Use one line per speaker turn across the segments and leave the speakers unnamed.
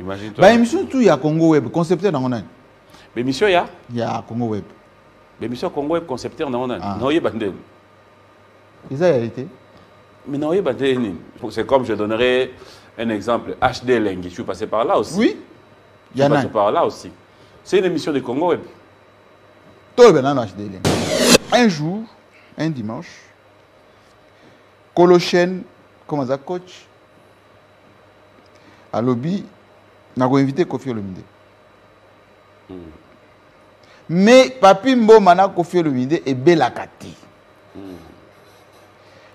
Imagine-toi.
baémission tu ya congo web concepteur nango nani
Bémission ya
ya congo web
Bémission Congo Web concepteur na
Ah.
on a. bandel.
eza ya été
Mais non, bandel. C'est comme je donnerai un exemple. HD Lengi, je suis passé par là aussi.
oui
je
ya
suis passé par là aussi. C'est une émission de Congo Web.
toyeba nano hdl un jour un dimanche colochen comme aza coach? Alobi nakoinvite kofi olomide. Mais papi mboma na kofi olomide ebelaka te.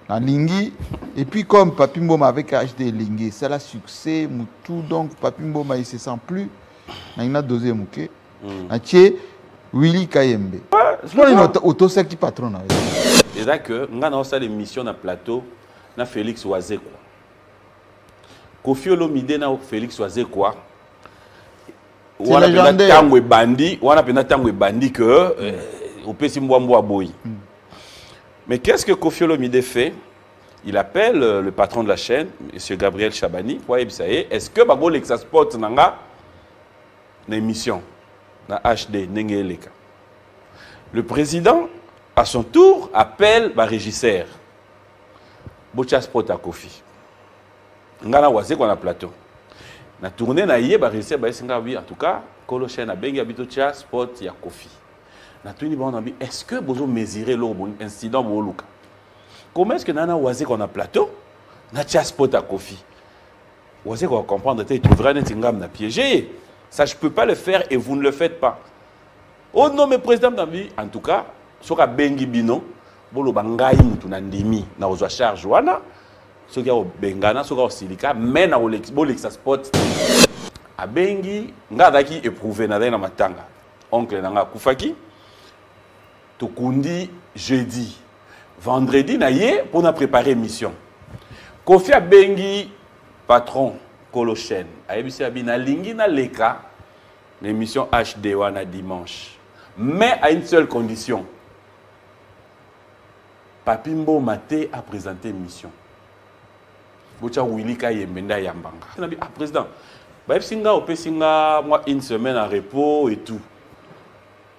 Nalingi et puis comme papi mboma avec hd elingi esala succès mutu donc papi mboma il se sent plus. Nalingi nadoze moke natie willi kayembe. Nini otosaki patron na ye
Et là que, nga na osala émission na plateau na Félix Wazekwa. Kofi Olomide na Félix Wazekwa.
C'est
wana pena tango ebandi wana pena tango ebandi que euh, opesi mbwambwa boyi. Mais qu'est-ce que Kofi Olomide fait? Il appelle euh, le patron de la chaîne monsieur Gabriel Chabani. Pour est-ce que bakolekisa sport na nga na émission na HD ndenge eleka? Le président à son tour appelle barégisseur botya sport ya kofi nga na wazekwa na plateau. Na tourné na ye barégisseur bayesi nga bi en tout cas kolo chaîne abengi abi totya sport ya kofi. Natuni bango na bi est ce que bozomesuré eloko boye incident booluka comment est ce que nana wazekwa na plateau natya sport ya kofi? Wazekwa comprendre te trouvera neti ngam na piégé ye. Ça je peux pas le faire et vous ne le faites pas. Oh non mais président na en tout cas soki abengi bino boloba ngai mutu na ndimi na kozwa charge wana soki akobengana soki akosilika me bolekisa sport. Abengi ngai azalaki éprouvé nazali na matanga. Oncle na ngai akufaki. Jeudi. Vendredi na ye mpona préparer émission. Kofi abengi patron kolo chaîne ayebisi abi nalingi naleka na émission hd wana dimanche. Mais à une seule condition. Papi mboma te apresente émission botya wili kayembe nde ayambanga nabi ah président bayebisi nga opesi nga une semaine en repos et tout.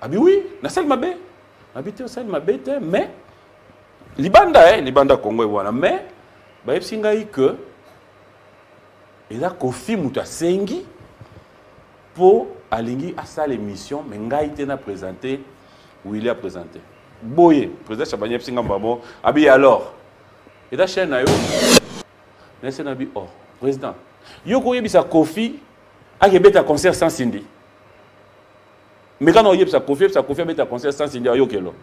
Abi oui nasali mabe nabi te osali mabe te mais libanda eh, libanda congo e wana mais bayebisi ngai que eza kofi moto asengi mpo alingi asala émission me ngai te na présente wili apresente boye président chabani ayebisi nga mbamo abi alors eza chaîne na yo nayese na bi oh président yo koyebisa kofi akebeta concert sans sindi. Me kana oyebisa kofi oyebisa kofi abeta concert sans sindi ayokelo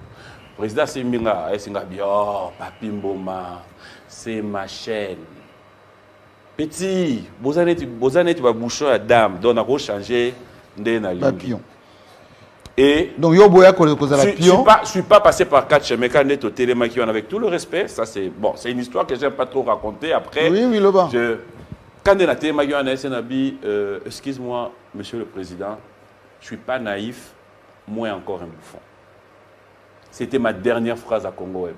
président asimbi nga ayesi nga bi oh papi mboma c'est ma chaîne. Petit boza neti babouchon ya dame. Donc nakochange nde nalingi et
donc yo boya ko-
je je suis
pion
pas, je suis pas passé par quatre chemins quand Neto Télémaki, avec tout le respect. Ça, c'est bon, c'est une histoire que j'aime pas trop raconter. Après,
oui oui loba
je, quand on a Télémaki, on a excuse-moi, monsieur le président, je suis pas naïf, moi encore un bouffon. C'était ma dernière phrase à Congo Web.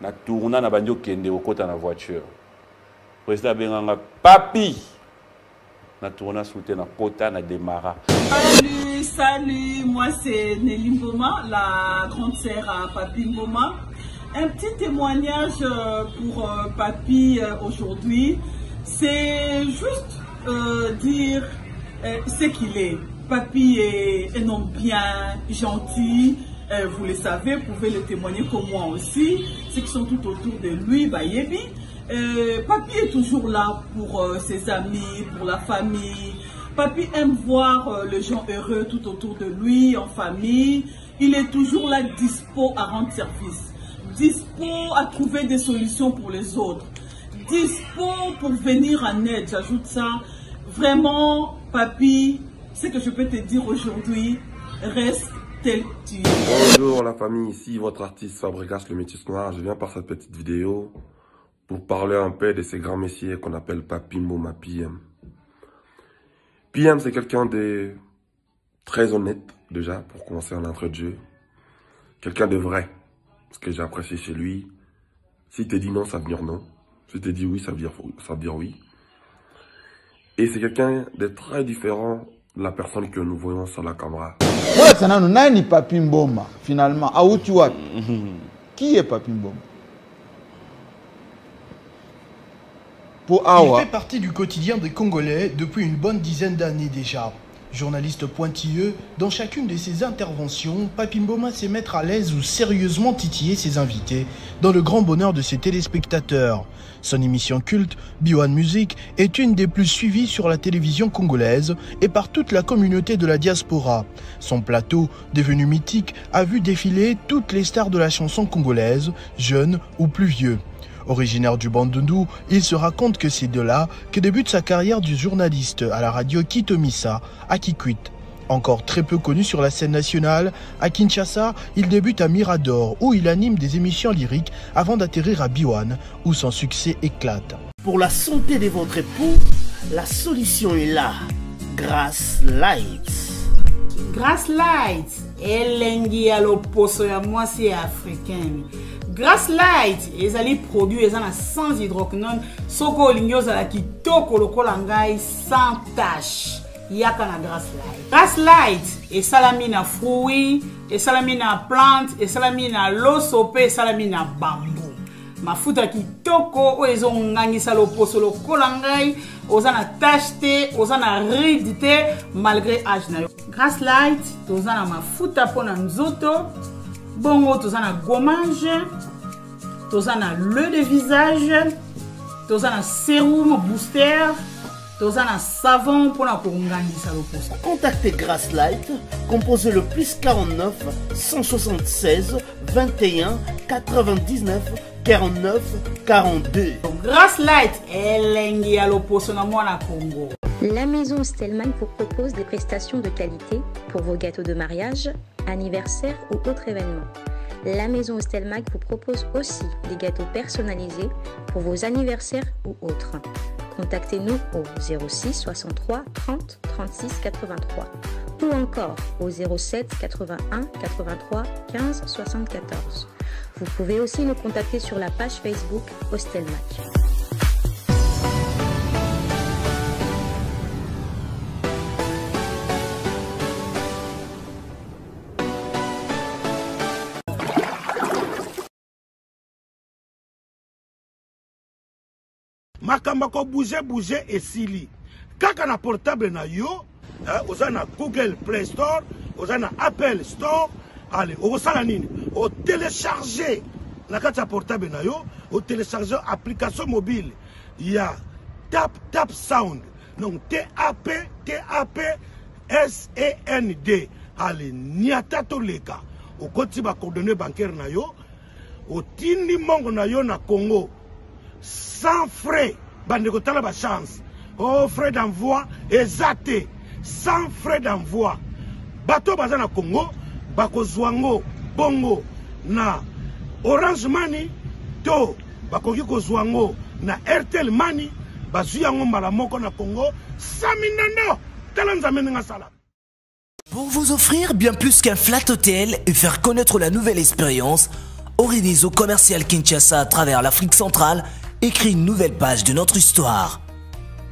Na tourna na bandio kende au côté na voiture. Président Benganga, papi. Na tourna souté na kota na démarra.
Salut, moi c'est Nelly Mboma, la grande sœur à Papi Mboma. Un petit témoignage euh, pour euh, Papi euh, aujourd'hui, c'est juste dire ce qu'il est. Papi est un homme bien, gentil, vous le savez, vous pouvez le témoigner comme moi aussi. Ceux qui sont tout autour de lui, Yebi. Euh, Papi est toujours là pour ses amis, pour la famille. Papi aime voir euh, les gens heureux tout autour de lui, en famille. Il est toujours là, dispo à rendre service, dispo à trouver des solutions pour les autres, dispo pour venir en aide. J'ajoute ça. Vraiment, Papi, ce que je peux te dire aujourd'hui, reste tel tu es.
Bonjour la famille, ici votre artiste Fabregas le Métis Noir. Je viens par cette petite vidéo pour parler un peu de ces grands messieurs qu'on appelle Papi Moma PM. PM c'est quelqu'un de très honnête déjà pour commencer en entrée de jeu. Quelqu'un de vrai. Ce que j'ai apprécié chez lui. S'il te dit non, ça veut dire non. S'il te dit oui, ça veut dire, ça veut dire oui. Et c'est quelqu'un de très différent de la personne que nous voyons sur la caméra.
finalement? Wapi qui est papi mboma?
Il fait partie du quotidien des Congolais depuis une bonne dizaine d'années déjà. Journaliste pointilleux, dans chacune de ses interventions, Papi Mboma sait mettre à l'aise ou sérieusement titiller ses invités, dans le grand bonheur de ses téléspectateurs. Son émission culte, Bio Music, est une des plus suivies sur la télévision congolaise et par toute la communauté de la diaspora. Son plateau, devenu mythique, a vu défiler toutes les stars de la chanson congolaise, jeunes ou plus vieux. Originaire du Bandundu, il se raconte que c'est de là que débute sa carrière du journaliste à la radio Kitomisa à Kikwit. Encore très peu connu sur la scène nationale, à Kinshasa, il débute à Mirador où il anime des émissions lyriques avant d'atterrir à Biwan où son succès éclate.
Pour la santé de votre époux, la solution est là. Grass Light.
Grass Light elengi ya loposo ya mwasi ya africaine grass light ezali produit eza na sans hydroquinone. Soki olingi ozala kitoko lokola ngai sans tache. Yaka na grass light. Grass light esalami na fruit esalami na plante esalami na loso mpe esalami na bambu mafuta kitoko oyo ezongangisa loposo lokola ngai oza na tache te oza na ride te malgré age na yo. Grass light toza na mafuta mpo na nzoto bongo toza na gommage toza na le de visage toza na sérum booster toza na savon mpona kongangisa loposo
Contactez Grass Light, composez le plus 49 176 21 99 49 42.
grass light elengi ya loposo na mwana kongo
La maison Stelman vous propose des prestations de qualité pour vos gâteaux de mariage, anniversaire ou autres événements. La maison Stelmag vous propose aussi des gâteaux personnalisés pour vos anniversaires ou autres. Contactez-nous au 06 63 30 36 83 ou encore au 07 81 83 15 74. Vous pouvez aussi nous contacter sur la page Facebook Hostelmac.
Makambo kobouge bouge esili. Kaka na portable na yo eh, oza na google play store oza na apple store. Ale okosala nini? Otelecharge na kati ya portable na yo otelecharge application mobile. Ya tap tap sound. Donc tap tap sand ale niata toleka okoti bacoordonne bancaire na yo. Otindi mbongo na yo na congo sans frais. Bandeko tala bachance o frais d'envoi eza te sans frais d'envoi. Bato baza na congo bakozwa ngo bongo. Na orange mani to bakoki kozwa ngo. Na airtel mani bazwi yango mbala na congo. Saminondo tala nzambe
Pour vous offrir bien plus qu'un flat hôtel et faire connaître la nouvelle expérience, Oridiso Commercial Kinshasa à travers l'Afrique centrale écrit une nouvelle page de notre histoire.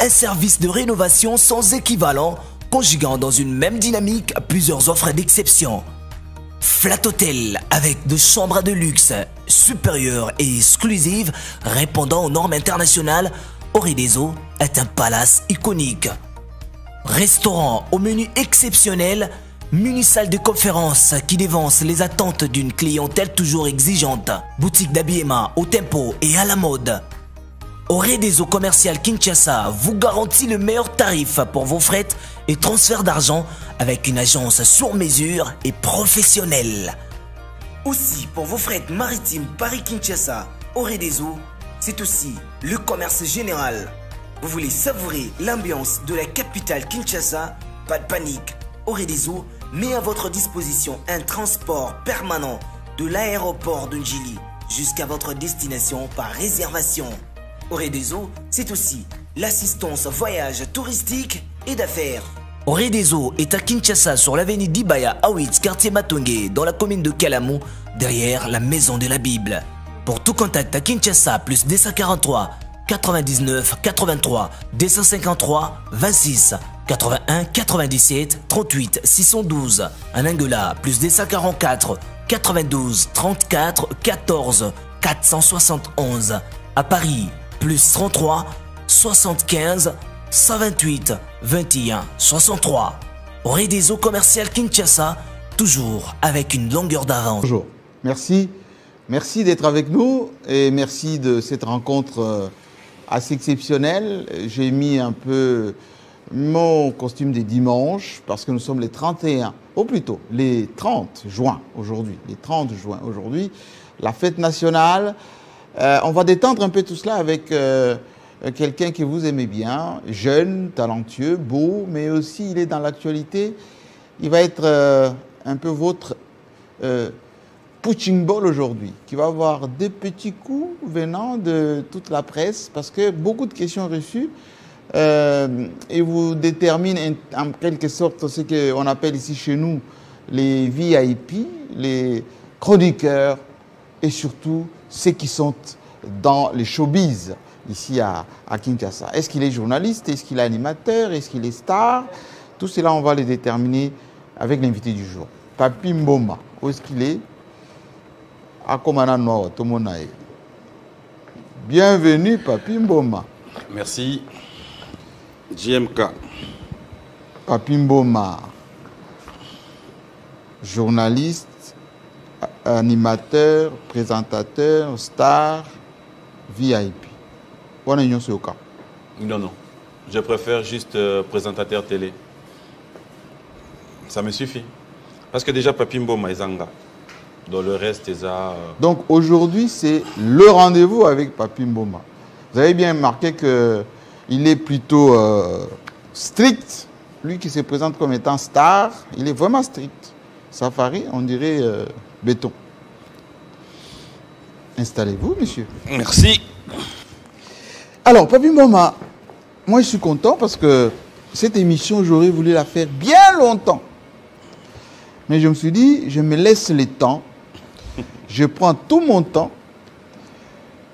Un service de rénovation sans équivalent, conjuguant dans une même dynamique plusieurs offres d'exception. Flat Hotel avec de chambres de luxe supérieures et exclusives répondant aux normes internationales, Orideso est un palace iconique. Restaurant au menu exceptionnel, muni salle de conférence qui dévance les attentes d'une clientèle toujours exigeante, boutique d'habillement au tempo et à la mode. Orideso Commercial Kinshasa vous garantit le meilleur tarif pour vos frais et transferts d'argent avec une agence sur mesure et professionnelle. Aussi, pour vos frais maritimes Paris-Kinshasa, Orideso, c'est aussi le commerce général. Vous voulez savourer l'ambiance de la capitale Kinshasa? Pas de panique. Orideso met à votre disposition un transport permanent de l'aéroport de Njili jusqu'à votre destination par réservation. Orideso, c'est aussi l'assistance voyage touristique et d'affaires. Orideso est à Kinshasa sur l'avenue d'Ibaya Awitz, quartier Matongue, dans la commune de Kalamou, derrière la maison de la Bible. Pour tout contact à Kinshasa, plus 243 99 83 253 26 81 97 38 612. En Angola, plus 244 92 34 14 471. À Paris, plus 33 75 128 21 63. Au réseau commercial Kinshasa, toujours avec une longueur d'avance.
Bonjour. Merci. Merci d'être avec nous et merci de cette rencontre euh, assez exceptionnelle. J'ai mis un peu mon costume des dimanches parce que nous sommes les 31, ou plutôt les 30 juin aujourd'hui, les 30 juin aujourd'hui, la fête nationale. Euh, on va détendre un peu tout cela avec euh, quelqu'un que vous aimez bien, jeune, talentueux, beau, mais aussi il est dans l'actualité. Il va être euh, un peu votre punching ball aujourd'hui, qui va avoir des petits coups venant de toute la presse, parce que beaucoup de questions reçues euh, et vous déterminent en, quelque sorte ce qu'on appelle ici chez nous les VIP, les chroniqueurs et surtout ceux qui sont dans les showbiz ici à, Kinshasa. Est-ce qu'il est journaliste? Est-ce qu'il est animateur? Est-ce qu'il est star? Tout cela, on va les déterminer avec l'invité du jour. Papi Mboma, où est-ce qu'il est? Akomana Noa, Tomonae. Bienvenue, Papi Mboma.
Merci. JMK.
Papi Mboma, journaliste, animateur, présentateur, star, VIP. Bonne union sur cas.
Non, non. Je préfère juste euh, présentateur télé. Ça me suffit. Parce que déjà, Papi Mboma est Zanga. Dans le reste, c'est ça.
Donc aujourd'hui, c'est le rendez-vous avec Papi Mboma. Vous avez bien remarqué qu'il est plutôt euh, strict. Lui qui se présente comme étant star, il est vraiment strict. Safari, on dirait euh, béton. Installez-vous, monsieur.
Merci.
Alors, Papi Mboma, moi je suis content parce que cette émission, j'aurais voulu la faire bien longtemps. Mais je me suis dit, je me laisse le temps. Je prends tout mon temps.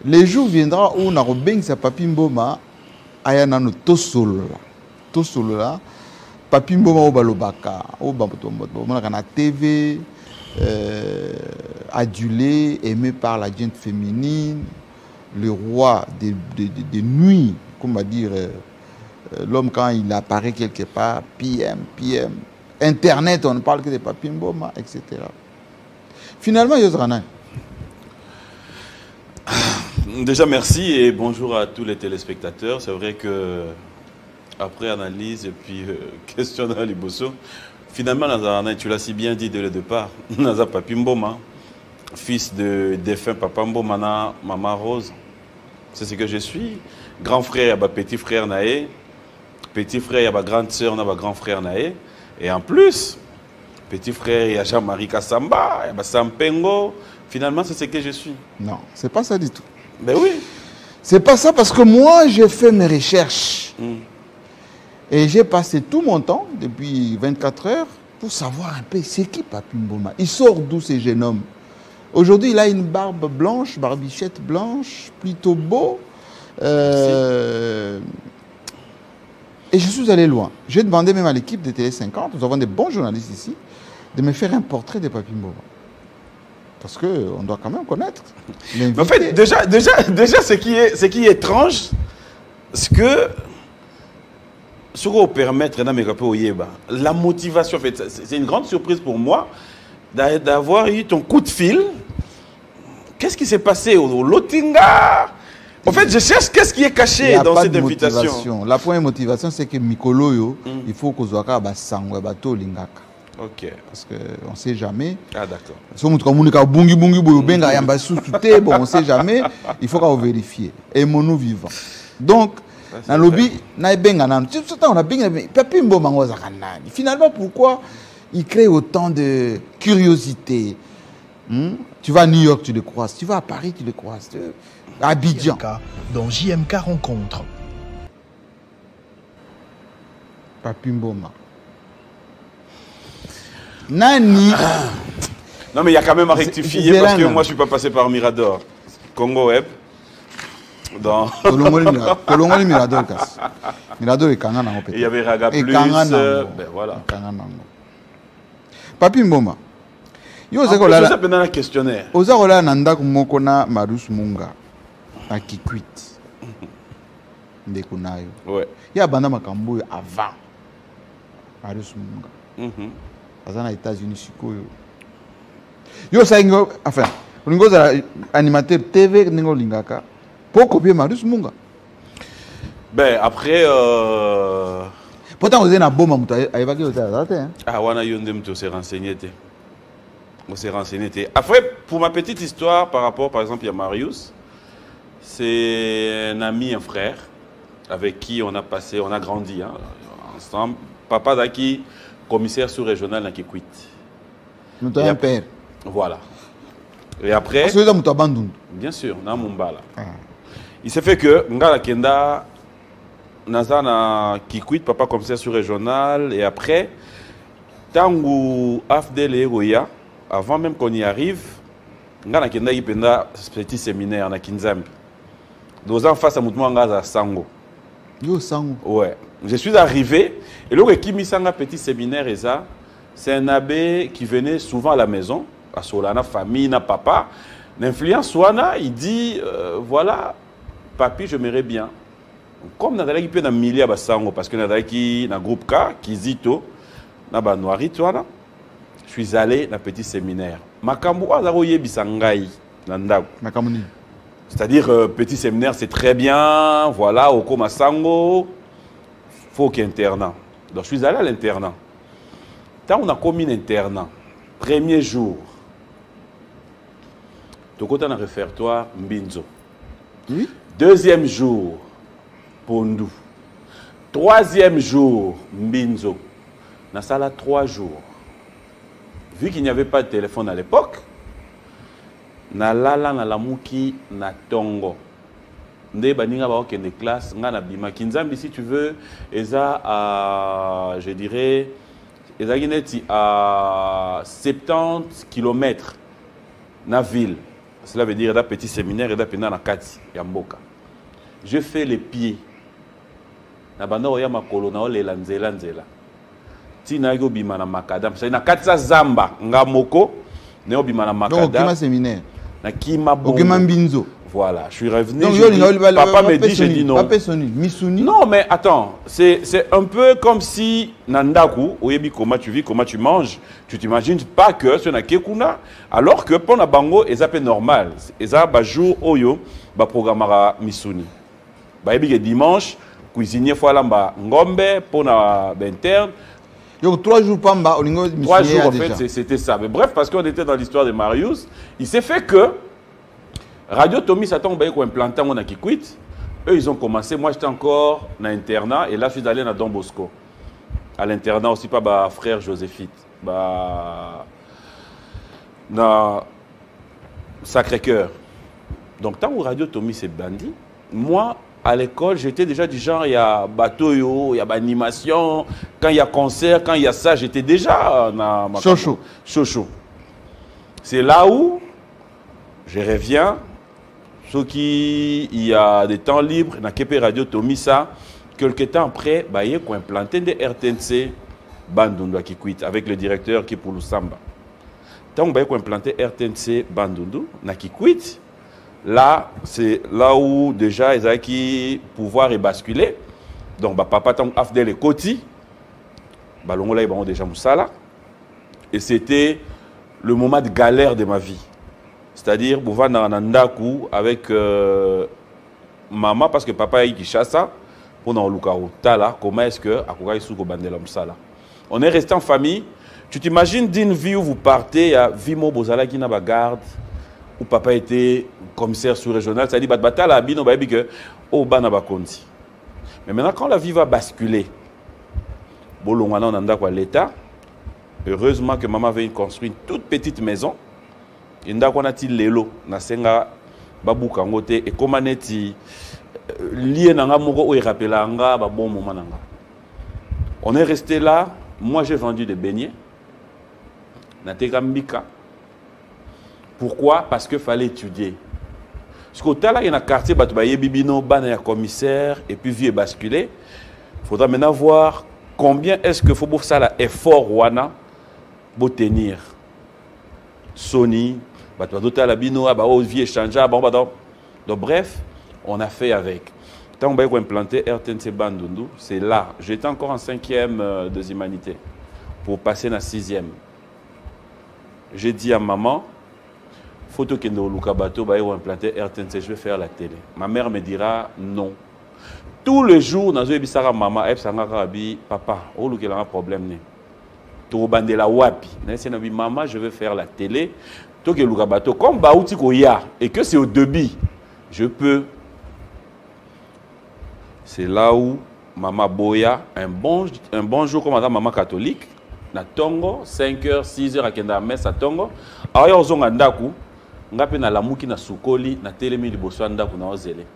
Les jours viendra où na sa Papi Mboma aya nano tosolo la. Tosolo la. Papi Mboma o balobaka, o bamonaka na TV, euh, adulé, aimé par la gente féminine, le roi des, des nuits, comment dire, euh, l'homme quand il apparaît quelque part, PM, PM. Internet, on ne parle que de Papi Mboma, etc. Finalement, Yozrana,
Déjà, merci et bonjour à tous les téléspectateurs. C'est vrai que après analyse et puis euh, Liboso, finalement, tu l'as si bien dit dès le départ, Naza Papi Mboma, fils de défunt Papa Mboma, na Maman Rose. C'est ce que je suis. Grand frère, bah, petit frère Naé. Petit frère, il y a ma grande sœur, ma grand frère Naé. Et en plus, petit frère, il y a Jean-Marie Kassamba, il y a Sampengo. Finalement, c'est ce que je suis.
non, c'est pas ça du tout.
Ben oui.
C'est pas ça parce que moi, j'ai fait mes recherches.
Mm.
Et j'ai passé tout mon temps, depuis 24 heures, pour savoir un peu c'est qui Papi Mboma? Il sort d'où ce jeune homme? Aujourd'hui, il a une barbe blanche, barbichette blanche, plutôt beau. Euh, et je suis allé loin. J'ai demandé même à l'équipe de Télé 50, nous avons des bons journalistes ici, de me faire un portrait de Papi Mboma. Parce qu'on doit quand même connaître.
En fait, déjà, déjà, déjà ce, qui est, ce qui est étrange, c'est que ce qu'on permettre la motivation, en fait, c'est une grande surprise pour moi d'a- d'avoir eu ton coup de fil. Qu'est-ce qui s'est passé au, Lotinga? En fait, je cherche qu'est-ce qui est caché dans cette invitation.
La première motivation, c'est que Mikolo, yo, il faut que soit basangwe bato lingaka.
Ok.
Parce qu'on ne sait jamais.
Ah, d'accord.
So mutu ka bungi bungi boyo benga yamba susu te bon on sait jamais. Il faut qu'on vérifie. Et mon vivant. Donc na lobi na benga nan tu sais on a benga papi mboma ngoza kanani finalement pourquoi il crée autant de curiosité? Hmm? tu vas à New York tu le croises. Tu vas à Paris tu le croises. Tu- à Abidjan.
Dans JMK Rencontre.
papi mboma nani?
Non, mais il y a quand même à rectifier parce que moi, je ne suis pas passé par Mirador. Congo Web. Dans...
tolongoli Mira- tolongoli mirador kasi mirador ekanga nango
Il y avait Raga Plus.
ekanga nango
ben
papi mboma. Yo oza kolala na ndako moko na marus munga. Na kikwit ndeko na yo ye abanda makambo oyo avant. Marus munga.
Mhm.
Aza na états-unis sikoyo yo osalingi enfin olingi ozala animateur tv ndenge olingaka mpo kopie marus munga
Ben après, euh...
mpo ntango ozali na boma moto aye- ayebaki oza aza te hein.
ah, wana yo nde mutu s'est renseigné. te. On s'est renseigné. te. Après, pour ma petite histoire par rapport, par exemple, à Marius, c'est un ami, un frère, avec qui on a passé, on a grandi hein, ensemble. Papa Daki, commissaire sous-régional dans Kikwit.
moto aye père
Voilà. Et après,
parce que moto abandundu
bien sûr, na Mumbala. Il s'est fait que Ngala Kenda, naza na Kikwit, papa commissaire sous-régional, et après, Tangu Afdel et Egoya, avant même qu'on y arrive, Ngala Kenda Ipenda, petit séminaire na Kinzambi. Deux ans face à Moutouan Ngaza Sango.
yo sango
Ouais. Je suis arrivé, et le Kimi Sanga petit séminaire, c'est un abbé qui venait souvent à la maison, à Solana, famille, na papa. L'influence Wana, il dit, euh, voilà, papi, je m'aimerais bien. Comme Nadalaki peut na milieu à Sango, parce que Nadalaki, na groupe K, Kizito, na Banouari, Toana, je suis allé dans petit séminaire. Makambo, Azaro Yebisangai, Nandako.
makambo nini?
C'est-à-dire, euh, petit séminaire, c'est très bien. Voilà, au Komasango, faut qu'il y ait internat. Donc, je suis allé à l'internat. Quand on a commis l'internat, premier jour, tu as un réfectoire Mbinzo.
Oui.
Deuxième jour, Pondu. Troisième jour, Mbinzo. Dans ça, là, trois jours. Vu qu'il n'y avait pas de téléphone à l'époque, nalala nalamuki na tongo nde baninga baokende classe nga na bimaki nzambe si tu veux eza à je dirais ezalaki neti à 70 km na ville. Cela veut dire eza petit séminaire eza mpenza na kati ya mboka. Je fais les pieds. Na banda koya makolo naolela nzela nzela. Ntina yaki obima na makadam. Sai na kati ya zamba nga moko naobima na
donc okima
makadam. nakima
mbinzo
Voilà, je suis revenu.
donc
je dis- papa
ba-
me dit, j'ai dit non. Non, mais attends, c'est un peu comme si Nandaku, oyebi comment tu vis, comment tu manges, tu t'imagines pas que ce n'est kuna, alors que pour bango, et ça peut normal. Et ça, bah, jour oyo, bah, programmera misuni. Bah, dimanche, cuisinier bah, ngombe, pour na bah, interne.
donc trois jours pamba olingi
Trois jours, en fait, c'était ça. Mais bref, parce qu'on était dans l'histoire de Marius, il s'est fait que Radio Tommy Satan Baye qui implanté on a qui quitte. Eux, ils ont commencé. Moi, j'étais encore dans l'internat et là, je suis allé dans Don Bosco. À l'internat aussi, pas bah, frère Joséphine. Bah, dans Sacré-Cœur. Donc, tant que Radio Tommy s'est bandit, moi, à l'école, j'étais déjà du genre, il y a bateau, il y a animation. Quand il y a concert, quand il y a ça, j'étais déjà dans ma
chaud.
C'est là où je reviens. Ce qui, il y a des temps libres, dans Kepe Radio Tomisa, quelques temps après, quoi implanté des RTNC Bandundu quitte avec le directeur qui est pour Lusamba. Tant qu'on a implanté RTNC Bandundu, na quitte, là, c'est là où déjà qui pouvoir est basculé. Donc, bah, papa, tant Afdel et Koti, longo là, ils ont déjà Moussala. Et c'était le moment de galère de ma vie. C'est-à-dire, dans Nandaku avec euh, maman, parce que papa est Kishasa, pour dans Lukaru. Tala, comment est-ce que Akuga Isuko Bandela Msala On est resté en famille. Tu t'imagines d'une vie où vous partez à Vimo Bozala qui n'a garde, où papa était commissaire sous-régional, c'est-à-dire, batala abino, bah, que, oh, bana bakonti. Mais maintenant, quand la vie va basculer, Bolongwana Nandaku à l'État, heureusement que maman avait construit une toute petite maison e euh, na na nga on est resté là moi j'ai vendu des beignets nateka mbika pourquoi? Parce que fallait étudier Parce qu'au tal, il y a un quartier, bato bayebi bino, bana ya commissaire, et puis vie. Il faudra maintenant voir combien est-ce que faut là, effort wana pour tenir. Bato bato ah, oh, vie bah, donc, bref, on a fait avec. Qu'on a implanté RTNC Bandundu, c'est là. J'étais encore en cinquième euh, des humanités pour passer la sixième. J'ai dit à maman, photo que nous Lukabato va implanter RTNC, je vais faire la télé. Ma mère me dira non. Tous les jours, dans une bisara maman, elle rabi papa, oh il a un problème né. To bandela wapi. N'a maman, je vais faire la télé. To que Lukabato comme baouti ya et que c'est au débit, je peux. C'est là où maman Boya, un bon, un bon jour comme madame maman catholique, na tongo 5h 6h akenda à messe à tongo. Aya ozonga ndaku nga mpe nalamuki na sukoli natelemi liboso ya ndaku na ozele.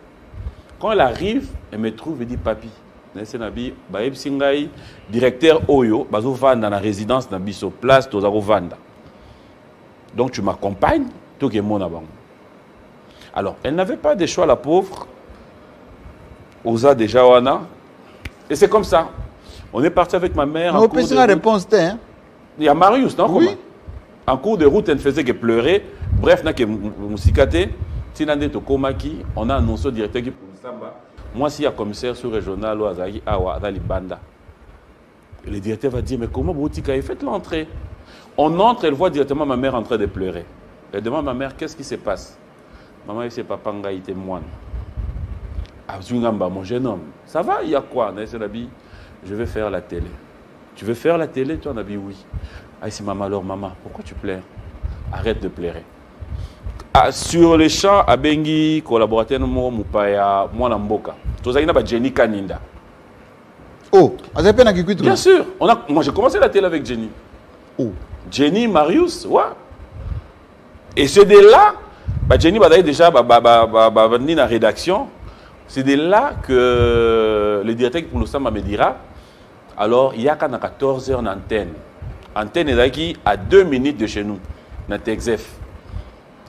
Quand elle arrive elle me trouve et dit papi nayese na bi bayebisi ngai directeur oyo bazovanda na résidence na biso place toza kovanda donc tu m'accompagnes tokemona bango alors elle n'avait pas de choix la pauvre oza déjà wana et c'est comme ça on est parti avec ma mère.
Mais on peut la réponse, hein?
Il y a Marius, non
Oui.
En cours de route, elle ne faisait que pleurer. Bref, n'a que. Tinande Tokomaki, on a annoncé au directeur qui. Moi, s'il y a commissaire sous-régional ou Azaï, Awa, Banda. Le directeur va dire Mais comment Boutika Faites l'entrée? On entre, elle voit directement ma mère en train de pleurer. Elle demande à ma mère Qu'est-ce qui se passe? Maman, c'est papa Ngaï, était moine. mon jeune homme. Ça va, il y a quoi? Je vais faire la télé. Tu veux faire la télé? Toi, dit oui. Ah, c'est maman, alors maman, pourquoi tu pleures? Arrête de pleurer. Ah, sur les champs, à Bengi, collaborateur mo mupaya mwana mboka. Tozaki na ba Jenny Kaninda.
Oh.
Bien sûr. On a moi j'ai commencé la télé avec Jenny.
Oh.
Jenny Marius, ouais. Et c'est de là bah Jenny bah déjà bah bah bah bah, bah, la rédaction. C'est de là que le directeur pour nous me dira alors il y a 14 heures d'antenne antenne est à 2 minutes de chez nous na texef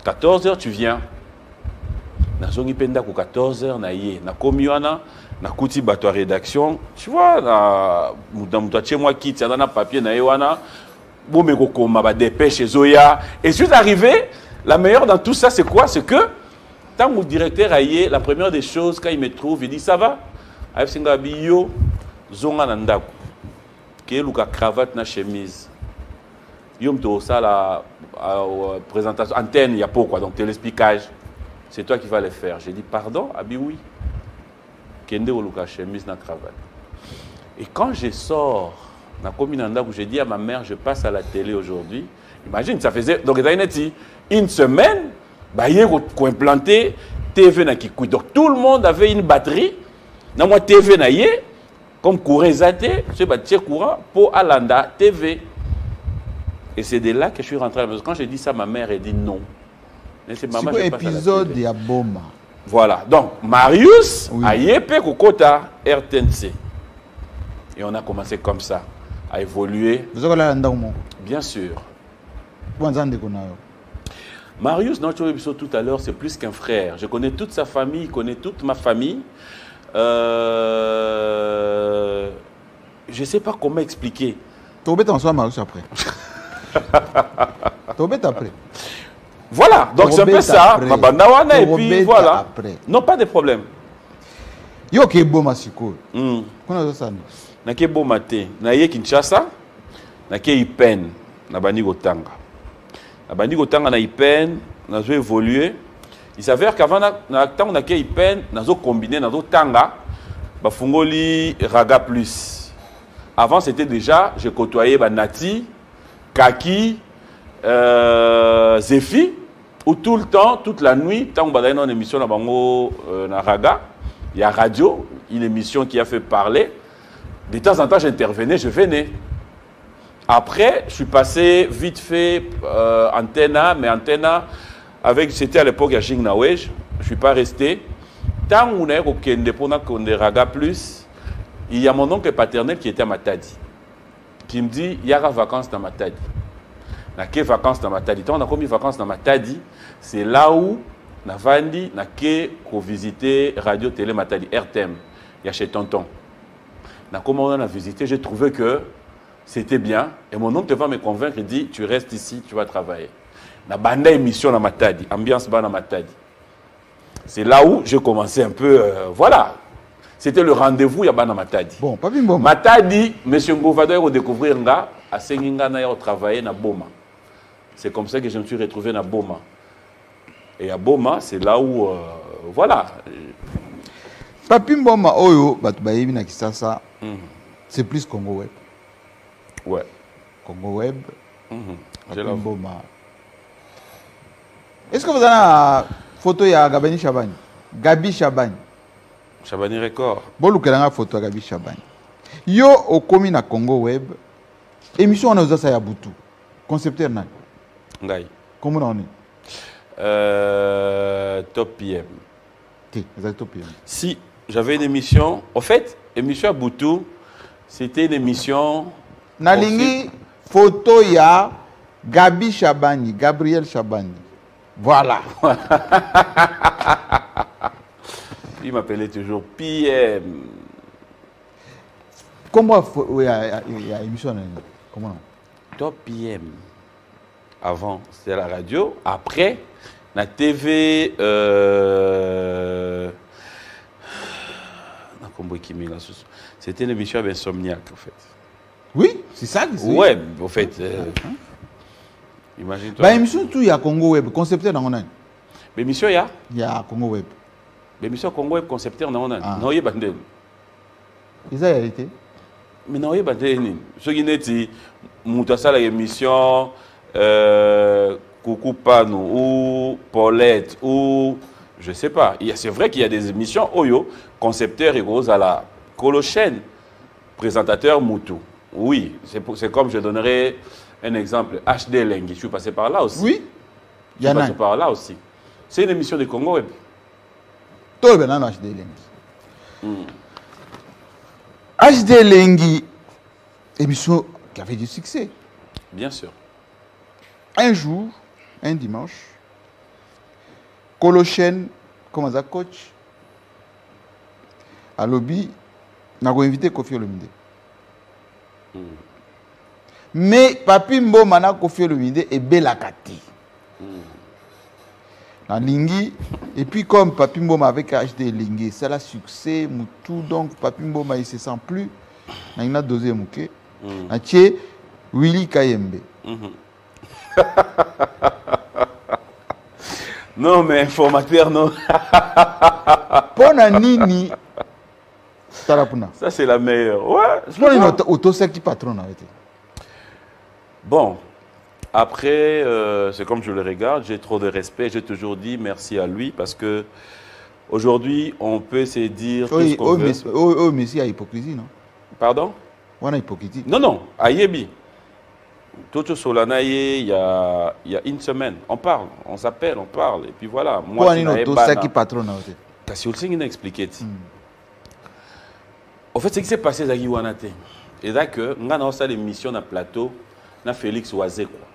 14 heures tu viens nazongi mpe ndako 14 heures na ye nakomi wana nakuti bato rédaction tu vois na moto atie mwa kiti aza na papier na ye wana bome kokoma badépêche ezoya et arrivé la meilleure dans tout ça c'est quoi? C'est que tant mon directeur aye la première des choses quand il me trouve il dit ça va? Ayebisinga bi yo zonga na ndako keluka cravate na chemise. Yo moto osala présentation antenne il y a pourquoi donc téléspicage. C'est toi qui vas le faire. J'ai dit pardon? Abi oui. Kende oluka chemise na cravate. Et quand je sors na komi na ndako j'ai dit à ma mère je passe à la télé aujourd'hui. Imagine ça faisait donc ezali neti une semaine baye koimplanter tv na kikui donc tout le monde avait une batterie. Na mwa tv na ye comme courant eza te soki batie courant mpo alanda tv et c'est de là que je suis rentré à la maison. Quand j'ai dit ça ma mère a dit non.
C'est je épisode ya boma.
Voilà. Donc marius oui. aye mpe kokota rtnc et on a commencé comme ça
ndako moko
bien sûr Marius, non, tout à l'heure, c'est plus qu'un frère. Je connais toute sa famille, il connaît toute ma famille. Euh, je ne sais pas comment expliquer.
Tobet en soi, Marius, après. Tobet après.
Voilà, donc c'est un peu ça. Ma bandawana et puis voilà. Non, pas de problème.
Yo ke boma sikoyo.
Mm.
Kuna zosana.
Na ke boma te. Na ye Kinshasa, na ke Ipen, na bani gotanga. Na bani gotanga na Ipen, na zo évoluer. il s'avère qu'avant ntango nakei pen nazocombine nazotanga bafungoli raga plus avant c'était déjà je côtoyais banati kaki euh, zefi ou tout le temps toute la nuit ntango bazali na émission na bango euh, na raga il y a radio une émission qui a fait parler de temps en temps j'intervenais je venais après je suis passé vite fait euh, Antenna mais Antenna avec c'était à l'époque à Jing Nawej, je suis pas resté. Tant on est au Kende pour Raga plus, il y a mon oncle paternel qui était à Matadi, qui me dit il y aura vacances dans Matadi. Il y a vacances dans Matadi. Tant on a commis vacances dans Matadi, c'est là où navandi nake kovisite radio télé matadi rtm ya chez tonton nakoma wana na visiter j'ai trouvé que c'était bien. Et mon oncle va me convaincre il dit tu restes ici tu vas travailler. Na banda émission na matadi ambiance bana matadi. C'est là où j'ai commencé un peu euh, voilà. C'était le rendez-vous bana matadi.
Bon papi mboma
matadi monsieur ngovado ya kodécouvrir nga asengi nga na ya kotravailler na boma. C'est comme ça que je me suis retrouvé na boma. Et à boma c'est là où euh, voilà.
Papi mboma oyo bato bayebi na kisasa
Mhm.
c'est plus congo web.
Ouais.
Congo web.
Mhm.
papi
J'ai la-
mboma. Est ce que boza na photo ya gabani shabani? Gabi shabani.
Chabani Record.
Bolukelanga photo ya gabi shabani. Yo okomi na congo web. Émission wana ozasa ya butu. Concepteur nani?
Ngai.
Kombo na oni
euh, top PM
te ezali to pm
Si j'avais une émission, en fait, émission Boutou, c'était une émission.
nalingi photo ya gabi shabani gabriel shabani voilà
Il m'appelait toujours PM.
fo- ya ya- ya émission na
Top PM. Avant, c'était la radio. Après, la TV. Euh... susu. C'était une émission avec Insomniac, en fait.
oui c'est ça que c'est
Ouais, en fait. euh, Imagine-toi.
baémission tu ya congo web concepteur nango nani
L'émission, il y a?
Ya congo web
L'émission Congo Web Concepteur, non, non,
Ah.
non, il y a bandel.
eza ya ye te
me na oyeba te nini soki neti moto asala émission euh, coucou pano ou paulette ou je sais pas Il y a- c'est vrai qu'il y a des émissions oyo concepteur ekozala kolo chaîne présentateur mutu oui c'est comme je donnerai un exemple hd lengi je suis passé par là aussi.
Oui.
Je suis passé par là aussi. C'est une émission de congo web.
Toyeba nano hd elengi hd elengi émission qui avait du succès.
Bien sûr.
Un jour un dimanche kolochen comme aza coach? Alobi nakoinvite kofi olomide. Mais papi mboma na kofi olomide ebelaka te. Nalingi et puis comme papi mboma avec hd elingi esala succès mutu donc papi mboma il se sent plus. Nangi na dose moke. Natie willi kayembe.
Non mais informateur non.
Mpo na nini
ça c'est la meilleure ouais
patron
Bon, après, euh, c'est comme je le regarde, j'ai trop de respect. J'ai toujours dit merci à lui parce que aujourd'hui, on peut se dire tout
oyo
veut.
Messi- oyo oyo messi ya hypocrisie non?
Pardon?
Wana hypocrisie
Non, non, à Yebi. Toto il y a, il y a une semaine. On parle, on s'appelle, on parle. Et puis voilà. Moi,
yo te
kasi olingi na expliqué en fait ce qui s'est passé ezalaki wana te eza ke ngai naosala émission na plateau na félix wazekwa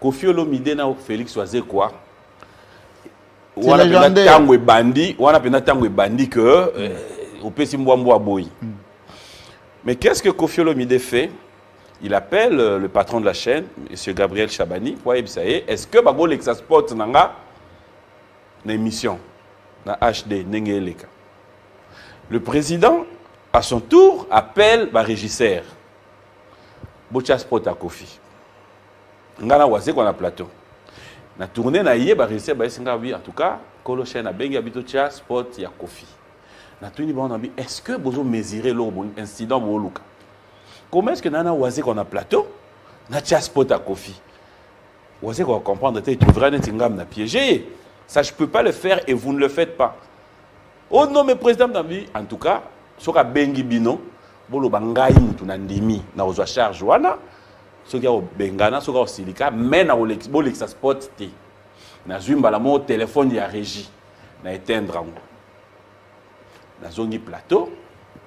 kofi olomide na félix wazekwa wana mpenza ntango ebandi wana mpenza ntango ebandi ke euh, opesi mbwambwa boyi mais qu'est-ce que kofi olomide fait? Il appelle euh, le patron de la chaîne m. Gabriel chabani po ayebisa ye est ce que bagolekisa sport na nga na émission na HD ndenge eleka le président à son tour appelle barégisseur botya sport ya kofi. Ngai na wazekwa na plateau. Na tourné na barégisseur bayesi ngai bi en tout cas kolo chaîne abengi abi totya sport ya kofi. Natuni bango na bi est ce que bozomesuré eloko bo- incident booluka comment est ce que ngai na wazekwa na plateau? Natya sport ya kofi. Wazekwa comprendre il trouvera neti ngam na piégé. Ça je peux pas le faire et vous ne le faites pas non mais président en tout cas soki abengi bino boloba ngai mutu na na kozwa charge wana soki akobengana soki akosilika me bolekisa sport te. Nazwi mbala moko telefone ya régie na éteindre yango. Nazongi plateau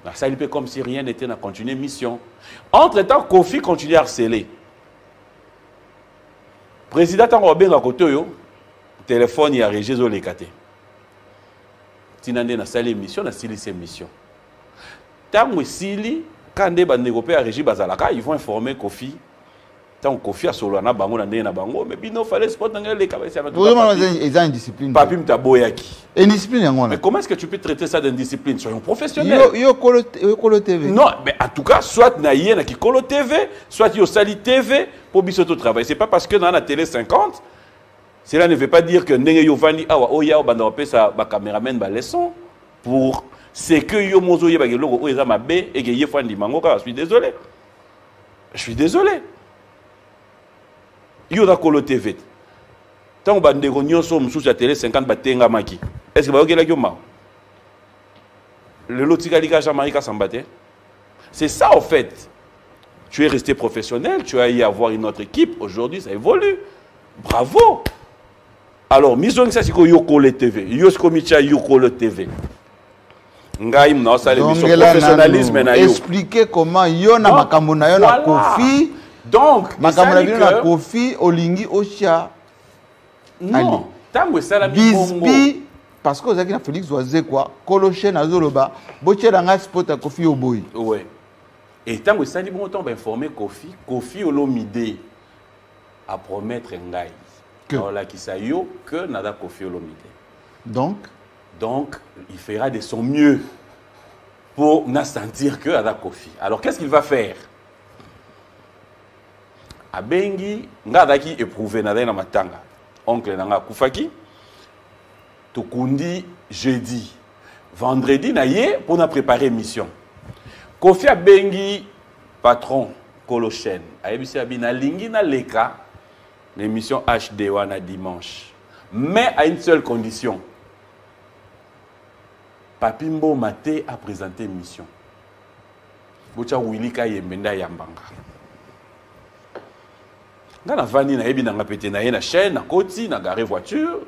nasali mpe comme si rien n'était na continue mission. Entre temps kofi continue harceler. Président ntango babenga kote oyo telefone ya régie ntina nde nasali émission nasilisi émission. Ntango esili ka nde bandeko mpe ya régie bazalaka ils vont informer kofi. Ntango kofi asolola na bango na ndenge na bango me bino fale sport na ngai eleka
ozomona eza indiscipline
papi mutu aboyaki.
Indiscipline yango wana.
Mais comment est-ce que tu peux traiter ça d'indiscipline soyons professionnels.
Yo kolo tv
non mais en tout cas soit na ye na kikolo tv soit yo osali tv mpo biso totravaille c'est pas parce que na na télé 50 cela ne veut pas dire que ndenge yo ovandi awa oya obanda kopesa bacaméraman baleson pour c'est que yo mozo oyebaka eloko oyo eza mabe eke ye fo andima yango kaka je suis désolé. Je suis désolé. Yo na kolo tv ntango bandeko nyonso mosusu ya télé 50 batengamaki est ce que bayokelaki yo mawa? Lelo otikali ka jean-marie kasamba te. C'est ça en fait. Tu es resté professionnel tu as y avoir une autre équipe. Aujourd'hui ça évolue. Bravo alors mizongisa sikoyo yokolo tv yo sikoyo mitya yokolo tv ngai naosala émission professionnalisme na yo.
expliquer comment yo na makambo na yo na kofi.
Donc
makambo na bino na kofi olingi otya
non ntango esalami
bispi parce que ozalaki na félix wazekwa kolo chaine azoloba botyela ngai sport ya kofi yo boyi
ouais. Et ntango esali bongo ntango bainforme kofi kofi olomide apromettre ngai
Que?
aolakisa yo que naza kofi olomide.
Donc
donc il fera de son mieux pour na sentir que aza kofi. Alors qu'est-ce qu'il va faire? Abengi nga azalaki éprouvé nazali na matanga. Oncle na nga akufaki tokundi jeudi. Vendredi na ye mpo na préparer émission kofi abengi patron kolo chaine ayebisi abi nalingi naleka na émission hd wana dimanche. Mais à une seule condition. Papi mboma te apresente émission. Botya wili kayembe nde ayambanga nga navandi nayebi nanga pete na na chaîne nakoti na gare voiture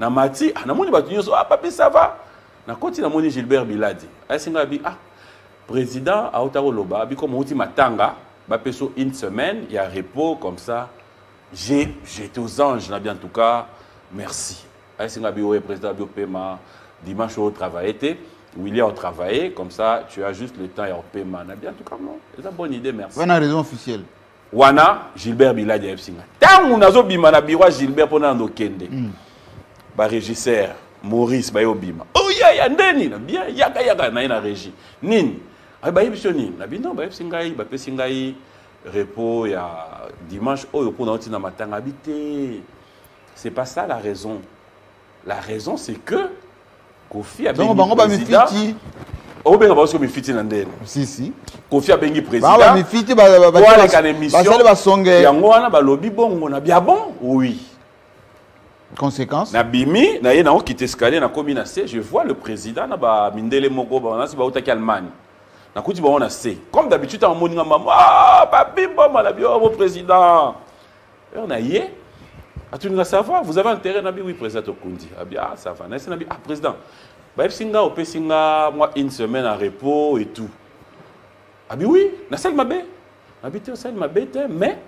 na mati. Ah, namoni bato nyonso. Ah papi sava nakoti namoni gilbert biladi. Ayesinga abi ah président auta koloba abi comme outi matanga bapeso une semaine ya repos comme ça j'ai j'étais aux anges nabi en tout cas. Merci. Ayesinga abi oye président abi opema. Dimanche oyo travaille te william travaillé comme ça tu as juste le temps ya opema. Nabi en tout cas non. Eza bonne idée merci.
Wana raison officielle.
Wana gilbert biladi ayebisi ngai ntango nazobima na biro ya gilbert mpona na okende barégisseur maurice baye obima oyaya ndeni na bien yaka yaka na ye na régie. Nini? Aye, bayebisi yo nini. Na bino bayebisi ngai bapesi ngai repos ya dimanche oyo mpona otina matanga abi te c'est pas ça la raison. La raison c'est que kofi abengi obenga bango soki mifiti na ndeni
sisi
kofi abengi
bango
président.
bamifiti ba- ba- ba-
po aleka na émission
basali basonge
yango wana balobi bongo na bia bon oui.
Conséquence.
Nabimi naye naokita escalier nakomi na se je vois le président na bamindele moko banasi bautaki allemagne nakuti bango na se. Comme d'habitude ntango moninga mama ah, papi mboma na bio mo président. Heure na ye atuninga ça va? Vous avez intérêt nabi? Oui président tokundi. Abi ah ça va. Nayesi nabi ah président. Bayebisi nga opesi nga mwa une semaine en repos et tout. Abi oui nasali mabe nabi te osali mabe te mais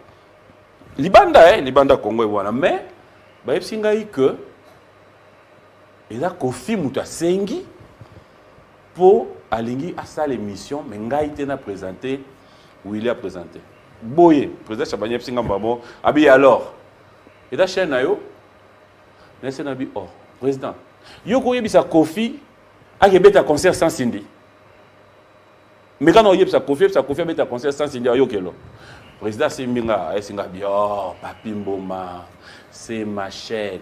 libanda eh, libanda congo wana mais bayebisi ngai ke eza kofi moto asengi mpo alingi asala émission me ngai te na présente wili apresente boye président chabani ayebisi ngai mbamo abi alors. Eza chaîne na yo nayese na bi oh président. Yo koyebisa kofi akebeta concert sans sindi. Me kana oyebisa kofi oyebisa kofi abeta concert sans sindi ayokelo. Président asimbi nga ayesinga bi oh papi mboma c'est ma chaîne.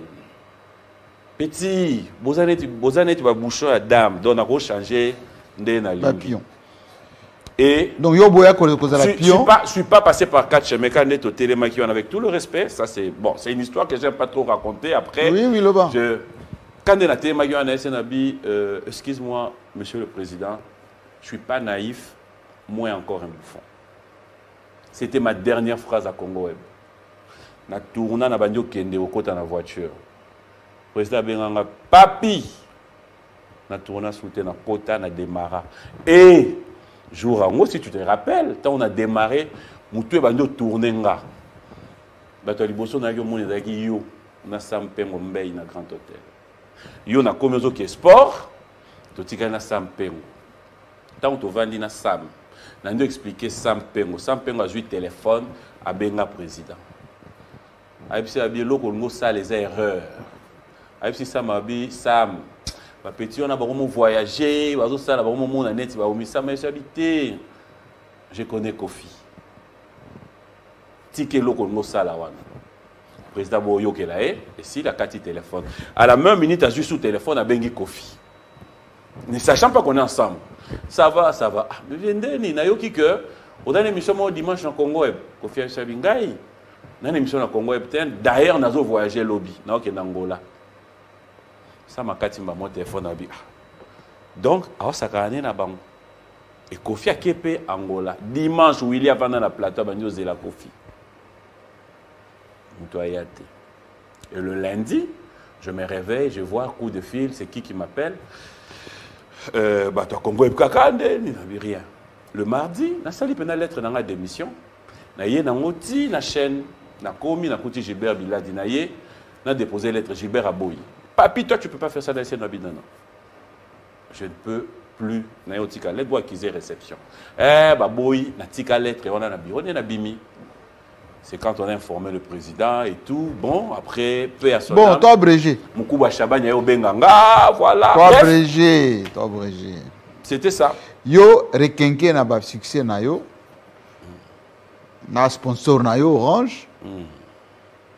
Petit boza neti babouchon ya dame donc nakochange et
donc yo boya ko- kozala
je, je suis
pion
pas, je suis pas passé par quatre chemins quand Neto Télémaki, avec tout le respect. Ça, c'est bon, c'est une histoire que j'aime pas trop raconter. Après,
oui oui loba
je, quand on a Télémaki, on a SNABI, euh, excuse-moi, monsieur le président, je suis pas naïf, moi encore un bouffon. C'était ma dernière phrase à Congo Web. Na tourna na au côté na voiture. Président Benganga, papi. Na tourna souté na kota na démarra. Et jour en si tu te rappelles, quand on a démarré, mutu bandi tourner nga. Bato liboso na yo yo. na sam mpengo na grand hôtel yo nakomi ozoke sport totikali na sam mpengo ntango tovandi na sam na nde explike sam mpengo sam mpengo azwi telefone abenga président ayebisi abi eloko olingi osala eza erreur ayebisi sam sam bapeti wana bakomo voyage bazosala bakomomona neti baomi sam ayebisi abi te je connais kofi. Tika eloko olingi osala wana. Président boyokela ye esili akati telefone à la même minute azwi sous téléphone abengi kofi. Ne sachant pas qu'on est ensemble. Ça va ça va. Ah, ndeni nayoki que oza na émission moko dimanche na congo web kofi abisabi ngai. Na na émission na congo web te d'ailleurs nazo voyage lobi naokenda ngola sa makati mbamo telefone abi ah. donc aosakana ne na bango. Ekofi ake mpe angola. Dimanche wili avanda na plateau abandi ozela kofi. Moto aya te et le lundi je me réveille je vois coup de fil c'est qui qui m'appelle. Euh, bato ya congo ebikaka ndeni nabi rien. Le mardi nasali mpena lettre na ngai démission. Naye nango ti na chaîne. Nakomi nakuti gilbert biladi. Na na déposé lettre gilbert aboyi papi toi tu peux pas faire ça dans non non je ne peux plus. Naye otika lettre bo acquise réception. Eh baboyi natika lettre wana na bureau nde nabimi c'est quand on a informé le président et tout. Bon après peu à son
bon toi abrégé
shabani aye obenganga voilà.
Toi abrégé toi abrégé
c'était ça.
Yo rekenke na basuccès na yo na sponsor na yo orange.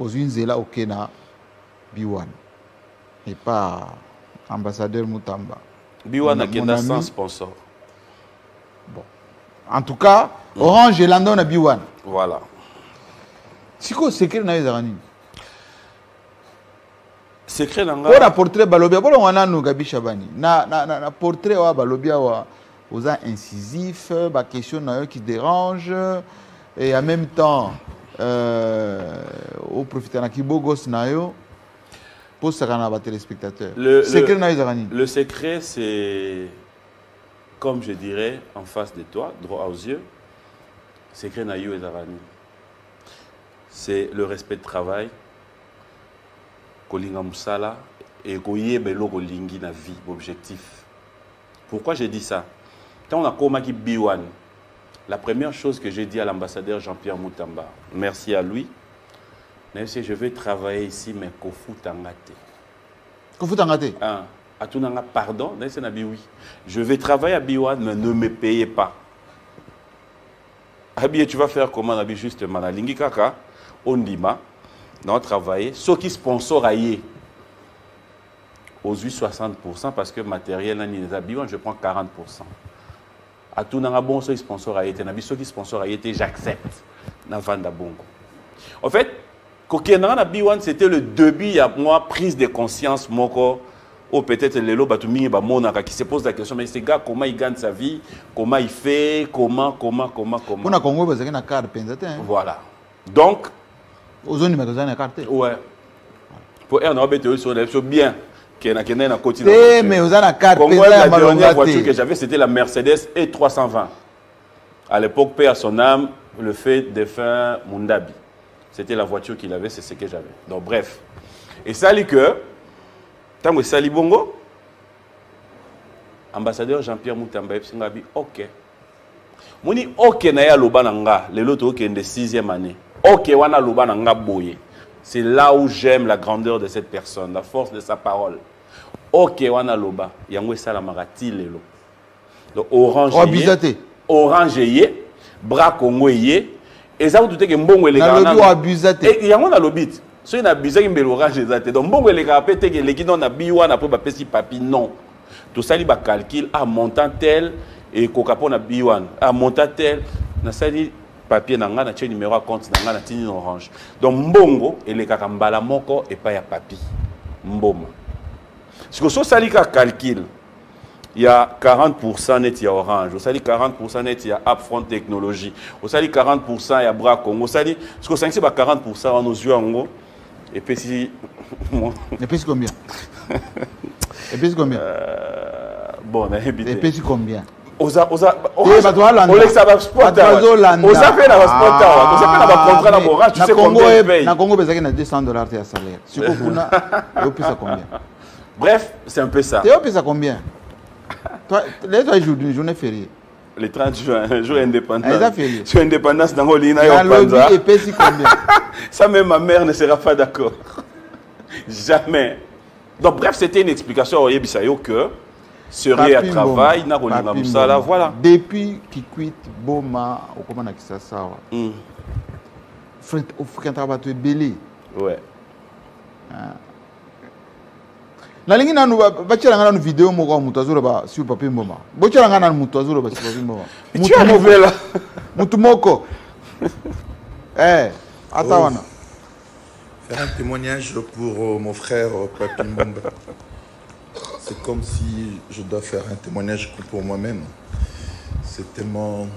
Nzela oke na b1 et pas ambassadeur mutamba.
Biwana
Mon
akenda
ami.
sans sponsor
en tout cas orange elanda yo na b1
voilà.
Sikoyo secret na yo ezalaka nini?
Secret na
na
nga
portrait balobi bolongo nanu gabi shabani na, na, na, na portrait oyo balobi awa oza incisif baquestion na yo qui dérange et en même temps euh, oprofita na kibogos na yo mpo osaka na batelespectateur
Le-
secret
le- le secret c'est comme je dirais en face de toi droit aux yeux secret na yo ezalaka nini c'est le respect de travail kolinga mosala et koyeba eloko olingi na vie objectif pourquoi j'ai dit ça? Ntango nakomaki b1 la première chose que j'ai dit à l'ambassadeur Jean-Pierre Moutamba merci à lui même si je vais travailler ici mais kofutanga te
kofutanga te
ah, atunanga pardon nayese na bi oui. Je vais travailler à B1 mais ne me payez pas. Abi tu vas faire comment na bi justement nalingi kaka ondima na travailler. Soki sponsor aye ozwi 60% parce que matériel nani eza B1 je prends 40% atunanga bon soki sponsor aye te na bi soki sponsor aye te j'accepte. Navanda bongo en fait kokendanga na b1 c'était le début ya moi prise de conscience moko. Ou peut-être lelo bato mingi bamonaka. Qui se pose la question mais ce gars comment il gagne sa vie? Comment il fait comment comment comment comment?
Mpo na kongo bazalaki na carte mpenza te hein.
voilà. Donc
ozondimaka ozali na carte. Te
ouais. Pour r na obete oyo so na biso bien ke nakendai na koti
mais oza na carte
Congo, la dernière voiture que j'avais, c'était la Mercedes E320. À l'époque, paix à son âme, le fait défunt Mundabi. C'était la voiture qu'il avait, c'est ce que j'avais. Donc, bref. Et ça, dit que, tant que Sali Bongo, ambassadeur Jean-Pierre Moutamba, Singabi, ok. Moni, ok, na ya loba na nga, le loto ok, de sixième année. Ok, wana loba na nga boye. C'est là où j'aime la grandeur de cette personne, la force de sa parole. ok wana loba yango esalamaka ti lelo donc orange
te
orange bras congo eza kutu teke mbongo nano.
oabuza te
Eh, yango nalobi te. Soki nabizaki mbele orange eza te. Donc mbongo elekaka mpe teke eleki no na bi wana mpo bapesi papi non. Tosali bacalcule a montant tel ekoka mpo na bi wana. A montant tel nasali papier na ngai natie numéro ya compte na ngai natindi na orange. Donc mbongo elekaka mbala moko epai ya papi. Mboma. Sikoyo so osali kaka calcule ya 40% neti ya orange osali 40% neti ya upfront technologie osali 40% ya bras congo osali sikoyo osangisi ba 40% wana ozwi yango epesi
epesi combien epesi combien
Euh, bon nayebi te
epesi combien
oza oza
Eh, bato balanda.
olekisa basport
Bato bazolanda.
oza mpe na basport awa oza mpe na bacontrat na
Ah,
moral tu
na
sais
Congo,
combien
eh,
il paye
na congo bezalaki na 200 dollars te ya salaire siko kuna eopesa combien
bref c'est un peu ça
te eopesa combien Toi, lelo toi journée journée férié
le 30 juin jour indépendance
Ah, eza férié.
sur indépendance nango olingi na yo
nalobi
panza
epesi combien?
Ça même ma mère ne sera pas d'accord. Jamais. Donc bref c'était une explication oyebisa yo que serait à travail na kolinga
Mboma.
voilà.
Depuis kikwit boma okoma na kisasa
Mm,
Fre- ofréquentaka bato ebele
ouais
nalingi nanu ba- batielanga nanu video moko ya moto azoloba sur papi mboma botielanga nanu moto azoloba sur papi mboma
Mais tu es arrivé là
mutu moko Eh, ata wana
Faire un témoignage pour euh, mon frère euh, Papi Mbomba. C'est comme si je dois faire un témoignage pour moi-même. C'est tellement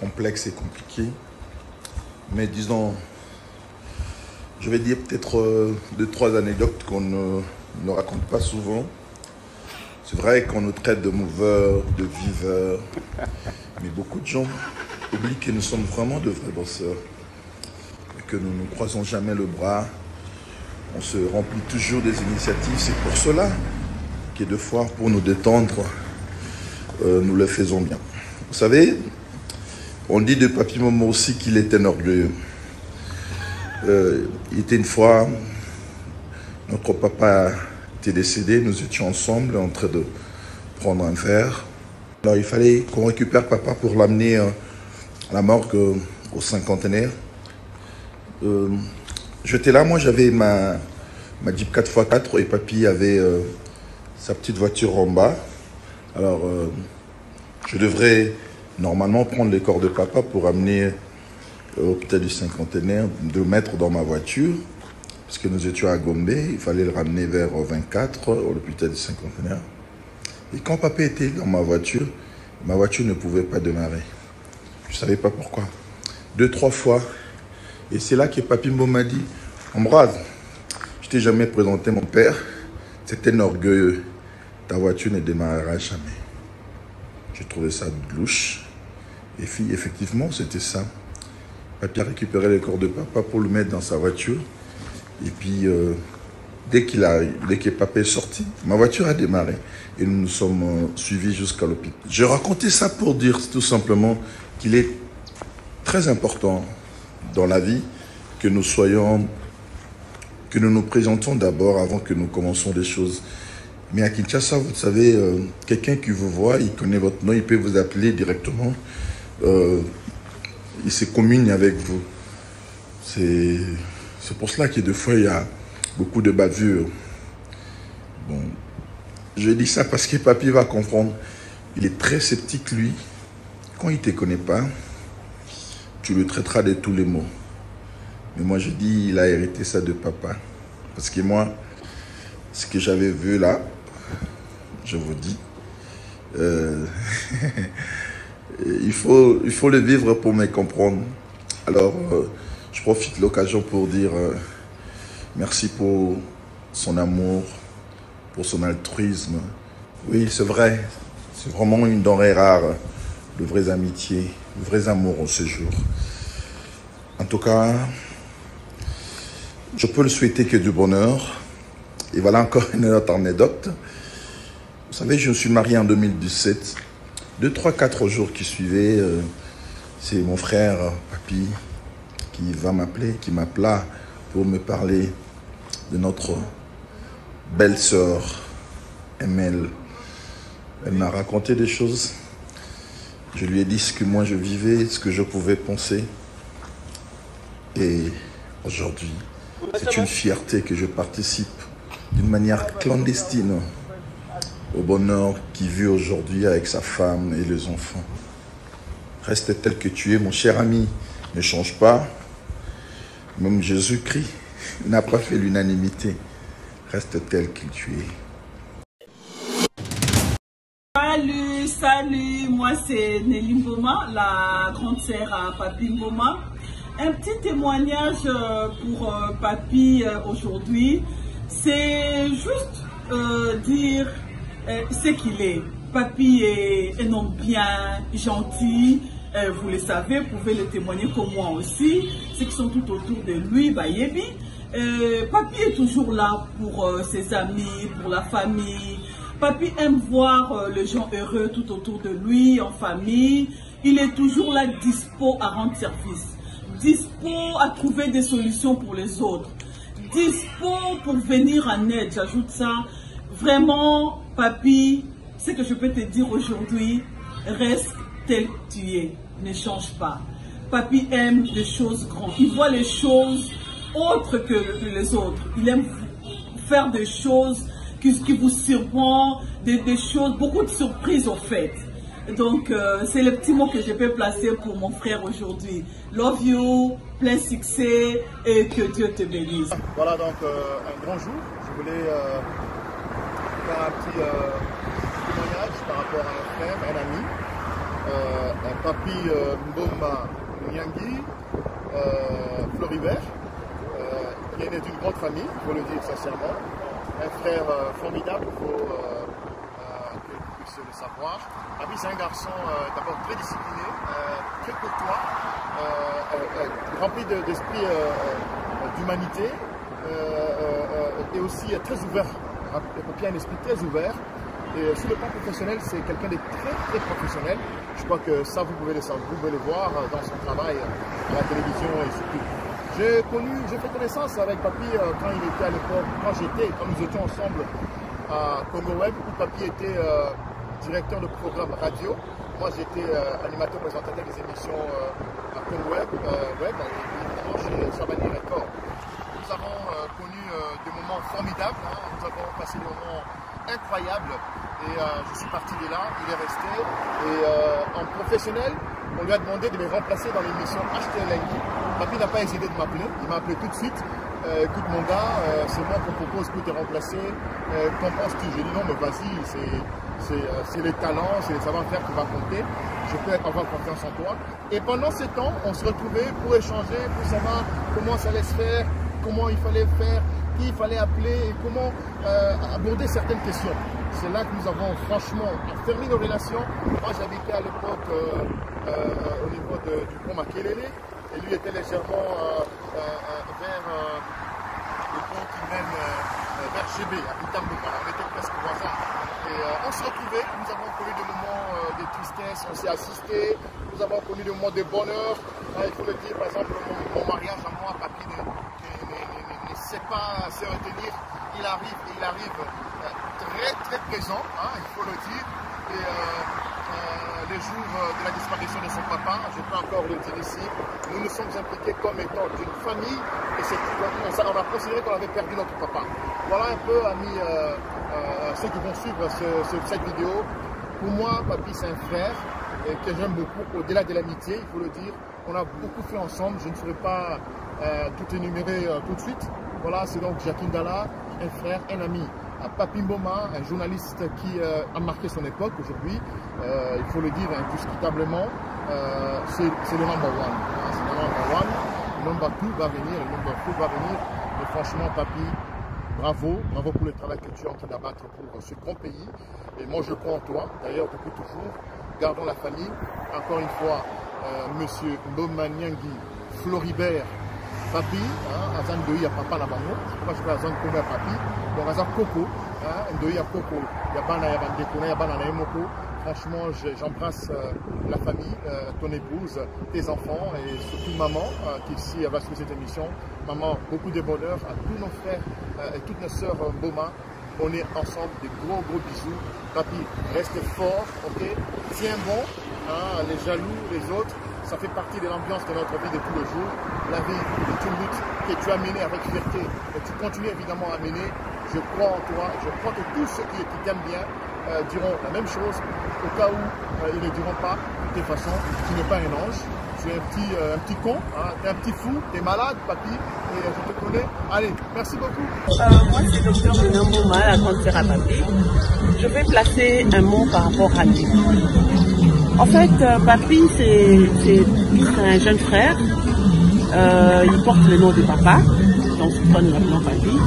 complexe et compliqué. Mais disons, je vais dire peut-être euh, deux, trois anecdotes qu'on ne, ne raconte pas souvent. C'est vrai qu'on nous traite de mouveurs, de viveurs, mais beaucoup de gens oublient que nous sommes vraiment de vrais bosseurs et que nous ne croisons jamais le bras. On se remplit toujours des initiatives. C'est pour cela que deux fois, pour nous détendre, euh, nous le faisons bien. Vous savez, on dit de Papy Momo aussi qu'il était orgueilleux. Euh, il était une fois, notre papa était décédé, nous étions ensemble en train de prendre un verre. Alors il fallait qu'on récupère papa pour l'amener euh, à la morgue euh, au cinquantenaire. Euh, J'étais là, moi j'avais ma, Jeep 4x4 et papy avait sa petite voiture en bas. Alors je devrais normalement prendre les corps de papa pour amener au hôpital du cinquantenaire, de mettre dans ma voiture. Parce que nous étions à Gombe, il fallait le ramener vers 24 à l'hôpital du cinquantenaire. Et quand papa était dans ma voiture, ma voiture ne pouvait pas démarrer. Je ne savais pas pourquoi. Deux, trois fois. Et c'est là que Papi Mbo m'a dit Ambroise, je t'ai jamais présenté mon père. C'était un orgueilleux. Ta voiture ne démarrera jamais. J'ai trouvé ça louche. Et puis, effectivement, c'était ça. Papi a récupéré le corps de papa pour le mettre dans sa voiture. Et puis, euh, dès qu'il a, dès que papa est sorti, ma voiture a démarré. Et nous nous sommes euh, suivis jusqu'à l'hôpital. Je racontais ça pour dire tout simplement qu'il est très important dans la vie que nous soyons, que nous nous présentons d'abord avant que nous commençons des choses. Mais à Kinshasa, vous savez, euh, quelqu'un qui vous voit, il connaît votre nom, il peut vous appeler directement. Il se communique avec vous. C'est c'est pour cela que des fois, il y a beaucoup de bavures. Bon, je dis ça parce que papy va comprendre. Il est très sceptique, lui. Quand il ne te connaît pas, tu le traiteras de tous les mots. Mais moi, je dis, il a hérité ça de papa. Parce que moi, ce que j'avais vu là, je vous dis, euh, il, faut, le vivre pour me comprendre. Alors, euh, je profite l'occasion pour dire euh, merci pour son amour, pour son altruisme. Oui, c'est vrai, c'est vraiment une denrée rare, de vraies amitiés, de vrais amours en ce jour. En tout cas, je peux le souhaiter que du bonheur. Et voilà encore une autre anecdote. Vous savez, je me suis marié en 2017. Deux, trois, quatre jours qui suivaient, euh, c'est mon frère, papy, qui va m'appeler, qui m'appela pour me parler de notre belle sœur, Emel. Elle m'a raconté des choses. Je lui ai dit ce que moi je vivais, ce que je pouvais penser. Et aujourd'hui, c'est une fierté que je participe d'une manière clandestine au bonheur qu'il vit aujourd'hui avec sa femme et les enfants. Reste tel que tu es, mon cher ami. Ne change pas. Même Jésus-Christ n'a pas fait l'unanimité. Reste tel que tu es.
Salut, salut, moi c'est Nelly Mboma, la grande sœur à Papi Mboma. Un petit témoignage euh, pour euh, Papi euh, aujourd'hui, c'est juste dire ce qu'il est. Papy est un homme bien gentil, vous le savez, vous pouvez le témoigner comme moi aussi. Qui sont tout autour de lui, bah, Yebi. Euh, Papy est toujours là pour euh, ses amis, pour la famille. Papy aime voir euh, les gens heureux tout autour de lui, en famille. Il est toujours là, dispo à rendre service, dispo à trouver des solutions pour les autres, dispo pour venir en aide. J'ajoute ça. Vraiment, Papy, ce que je peux te dire aujourd'hui, reste tel que tu es. Ne change pas. Papy aime les choses grandes. Il voit les choses autres que, les autres. Il aime faire des choses qui, vous surprennent, des, choses, beaucoup de surprises au fait. Donc, euh, c'est le petit mot que je peux placer pour mon frère aujourd'hui. Love you, plein succès et que Dieu te bénisse.
Voilà donc euh, un grand jour. Je voulais euh, faire un petit témoignage par rapport à un frère, un ami, un papy Mboma Nyangi, Floribert, qui est né d'une grande famille, il faut le dire sincèrement. Un frère formidable, il faut que vous puissiez le savoir. Abi, c'est un garçon d'abord très discipliné, très courtois, rempli d'esprit d'humanité et aussi très ouvert. Papy a un esprit très ouvert. Et sur le plan professionnel, c'est quelqu'un de très très professionnel. Je crois que ça, vous pouvez le vous pouvez le voir dans son travail à la télévision et surtout. J'ai connu, j'ai fait connaissance avec Papy quand il était à l'époque, quand j'étais, quand nous étions ensemble à Congo Web, où Papy était euh, directeur de programme radio. Moi, j'étais euh, animateur présentateur des émissions euh, à Congo Web, web évidemment chez Chabani Record. Nous avons connu des moments formidables, hein. nous avons passé des moments incroyables et je suis parti de là, il est resté et en professionnel, on lui a demandé de me remplacer dans l'émission HTL Papy n'a pas hésité de m'appeler, il m'a appelé tout de suite. Euh, écoute mon gars, euh, c'est moi qu'on propose pour te remplacer. Euh, Qu'en penses-tu? J'ai dit non mais vas-y, c'est les talents, c'est les savoir-faire qui va compter. Je peux avoir confiance en toi. Et pendant ce temps, on se retrouvait pour échanger, pour savoir comment ça allait se faire, comment il fallait faire, qui il fallait appeler et comment aborder certaines questions. C'est là que nous avons franchement fermé nos relations. Moi j'habitais à l'époque au niveau du pont Makelele et lui était légèrement vers le pont qui mène vers GB, à Pitambouka. On était presque voisins. Et on se retrouvait, nous avons connu des moments de tristesse, on s'est assisté, nous avons connu des moments de bonheur. il faut le dire, par exemple, mon, mariage à moi, Papy sait pas se retenir. Il arrive, il arrive très très présent, hein, il faut le dire. Et, le jour de la disparition de son papa, je peux encore le dire ici, nous nous sommes impliqués comme étant d'une famille et on, on a considéré qu'on avait perdu notre papa. Voilà un peu, amis, euh, euh, ceux qui vont suivre ce, ce, cette vidéo. Pour moi, Papy, c'est un frère que j'aime beaucoup, au-delà de l'amitié, il faut le dire. On a beaucoup fait ensemble, je ne ferai pas euh, tout énumérer tout de suite. Voilà, c'est donc Dalla, un frère, un ami. Papi Mboma, un journaliste qui euh, a marqué son époque aujourd'hui, euh, il faut le dire indiscutablement, euh, c'est le number one. Hein, c'est le number one. Le number two va venir, le number two va venir. Et franchement, Papi, bravo, bravo pour le travail que tu es en train d'abattre pour ce grand pays. Et moi, je crois en toi. D'ailleurs, depuis toujours, gardons la famille. Encore une fois, Monsieur Mboma Nyangi, Floribert, papi aza ndoi ya papa na bango pourquoi je aza nkombo ya papi. Donc aza koko ndoi ya koko ya bana ya franchement j'embrasse euh, la famille euh, ton épouse tes enfants et surtout maman euh, qui ici va suivre cette émission. Maman beaucoup de bonheur à tous nos frères et toutes nos sœurs Mboma on est ensemble des gros gros bisous. Papi reste fort ok? Tiens bon hein, les jaloux les autres. Ça fait partie de l'ambiance de notre vie de tous les jours. La vie est une lutte que tu as menée avec fierté et tu continues évidemment à mener. Je crois en toi, je crois que tous ceux qui, t'aiment bien euh, diront la même chose. Au cas où euh, ils ne diront pas, de toute façon, tu n'es pas un ange, tu es un petit, euh, un petit con, hein, tu es un petit fou, tu es malade, papy, et je te connais. Allez, merci beaucoup.
moi, c'est Dr Benambouma, la grande sœur à papy. Je vais placer un mot par rapport à lui. En fait, Papy, c'est un jeune frère. Euh, il porte le nom de papa, donc pas nous l'appelons Papy.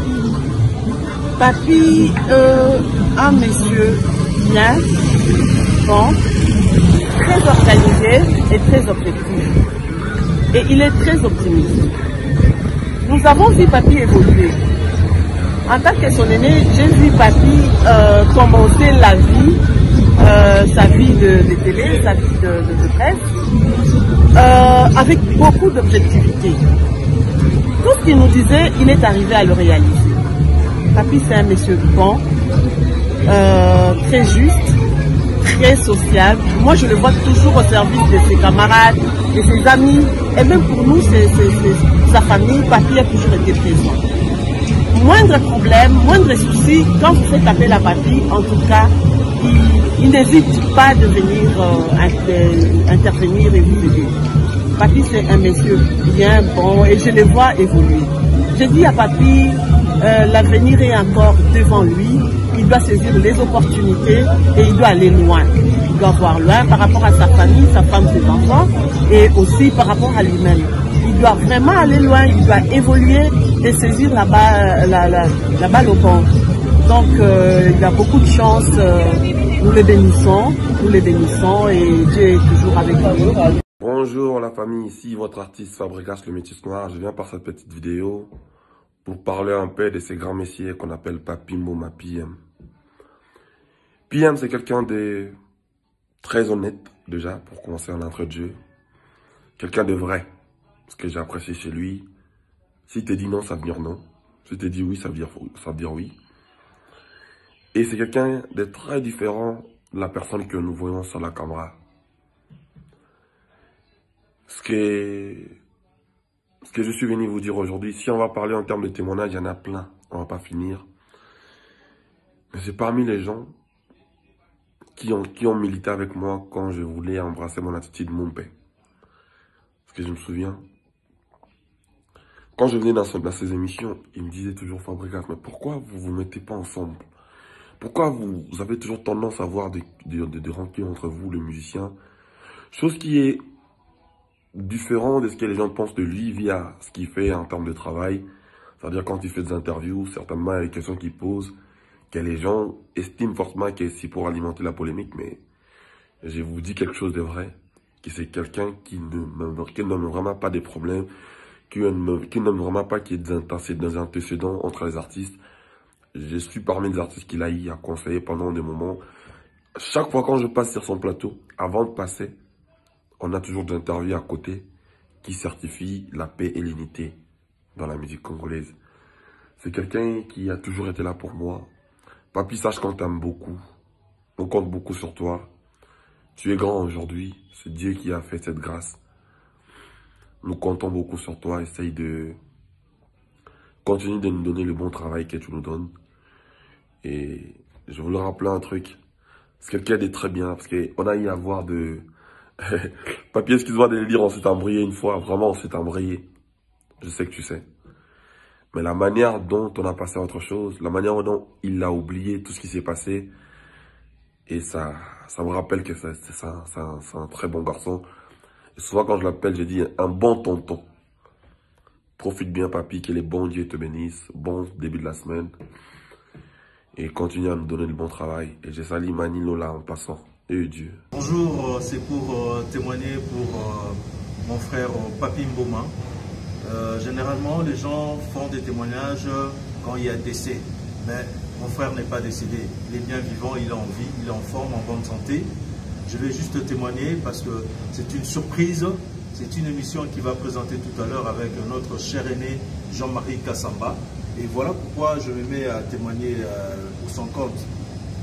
Papy, euh, un monsieur bien, bon, très organisé et très objectif. Et il est très optimiste. Nous avons vu Papy évoluer. En tant que son aîné, j'ai vu Papy euh, commencer la vie, sa vie de, télé, sa vie de, presse, avec beaucoup d'objectivité. Tout ce qu'il nous disait, il est arrivé à le réaliser. Papy, c'est un monsieur bon, euh, très juste, très social. Moi, je le vois toujours au service de ses camarades, de ses amis, et même pour nous, sa famille. Papy a toujours été présent. Moindre problème, moindre souci, quand vous faites appel à Papy, en tout cas, il, il n'hésite pas de venir euh, intervenir et vous aider. Papy, c'est un monsieur bien bon et je le vois évoluer. Je dis à Papy, euh, l'avenir est encore devant lui. Il doit saisir les opportunités et il doit aller loin. Il doit voir loin par rapport à sa famille, sa femme, ses enfants et aussi par rapport à lui-même. Il doit vraiment aller loin, il doit évoluer et saisir la balle, la, la, balle au bon. Donc euh, il a beaucoup de chance. Euh, nous les bénissons, nous les bénissons et Dieu est toujours avec nous.
Bonjour la famille, ici votre artiste Fabregas le Métis Noir. Je viens par cette petite vidéo pour parler un peu de ces grands messieurs qu'on appelle Papi Moma PM. PM, c'est quelqu'un de très honnête, déjà, pour commencer en entre Dieu. Quelqu'un de vrai. Ce que j'ai apprécié chez lui, s'il te dit non, ça veut dire non. S'il te dit oui, ça veut dire, ça veut dire oui. Et c'est quelqu'un de très différent de la personne que nous voyons sur la caméra. Ce que, ce que je suis venu vous dire aujourd'hui, si on va parler en termes de témoignages, il y en a plein. On va pas finir. Mais c'est parmi les gens qui ont, qui ont milité avec moi quand je voulais embrasser mon attitude, mon père. Parce que je me souviens, quand je venais dans, dans ces émissions, il me disait toujours, Fabricat, mais pourquoi vous vous mettez pas ensemble? Pourquoi vous, vous, avez toujours tendance à avoir des, des, des, des rancunes entre vous, les musiciens? Chose qui est différent de ce que les gens pensent de lui via ce qu'il fait en termes de travail. C'est-à-dire quand il fait des interviews, certainement des questions qu'il pose, que les gens estiment forcément que c'est pour alimenter la polémique, mais je vous dis quelque chose de vrai, que c'est quelqu'un qui ne qui n'aime vraiment pas des problèmes, qui n'aime vraiment pas qu'il y ait des antécédents entre les artistes. Je suis parmi les artistes qu'il a eu à conseiller pendant des moments. Chaque fois quand je passe sur son plateau, avant de passer, on a toujours des interviews à côté qui certifient la paix et l'unité dans la musique congolaise. C'est quelqu'un qui a toujours été là pour moi. Papi, sache qu'on t'aime beaucoup. On compte beaucoup sur toi. Tu es grand aujourd'hui. C'est Dieu qui a fait cette grâce. Nous comptons beaucoup sur toi. Essaye de continuer de nous donner le bon travail que tu nous donnes. Et je voulais rappeler un truc. C'est quelqu'un de très bien parce qu'on a eu à voir de... Papier, excuse-moi de le dire, on s'est embrouillé une fois. Vraiment, on s'est embrouillé. Je sais que tu sais. Mais la manière dont on a passé à autre chose, la manière dont il a oublié tout ce qui s'est passé, et ça, ça me rappelle que c'est un, un très bon garçon. Et souvent quand je l'appelle, je dis un bon tonton. Profite bien, papy, que les bons dieux te bénissent. Bon début de la semaine. Et continue à nous donner le bon travail. Et je salue Manilo là en passant.
Bonjour, c'est pour euh, témoigner pour euh, mon frère euh, Papi Mboma. généralement, les gens font des témoignages quand il y a décès. Mais mon frère n'est pas décédé. Il est bien vivant, il est en vie, il est en forme, en bonne santé. Je vais juste témoigner parce que c'est une surprise. C'est une émission qui va présenter tout à l'heure avec notre cher aîné Jean-Marie Kassamba. Et voilà pourquoi je me mets à témoigner pour son compte.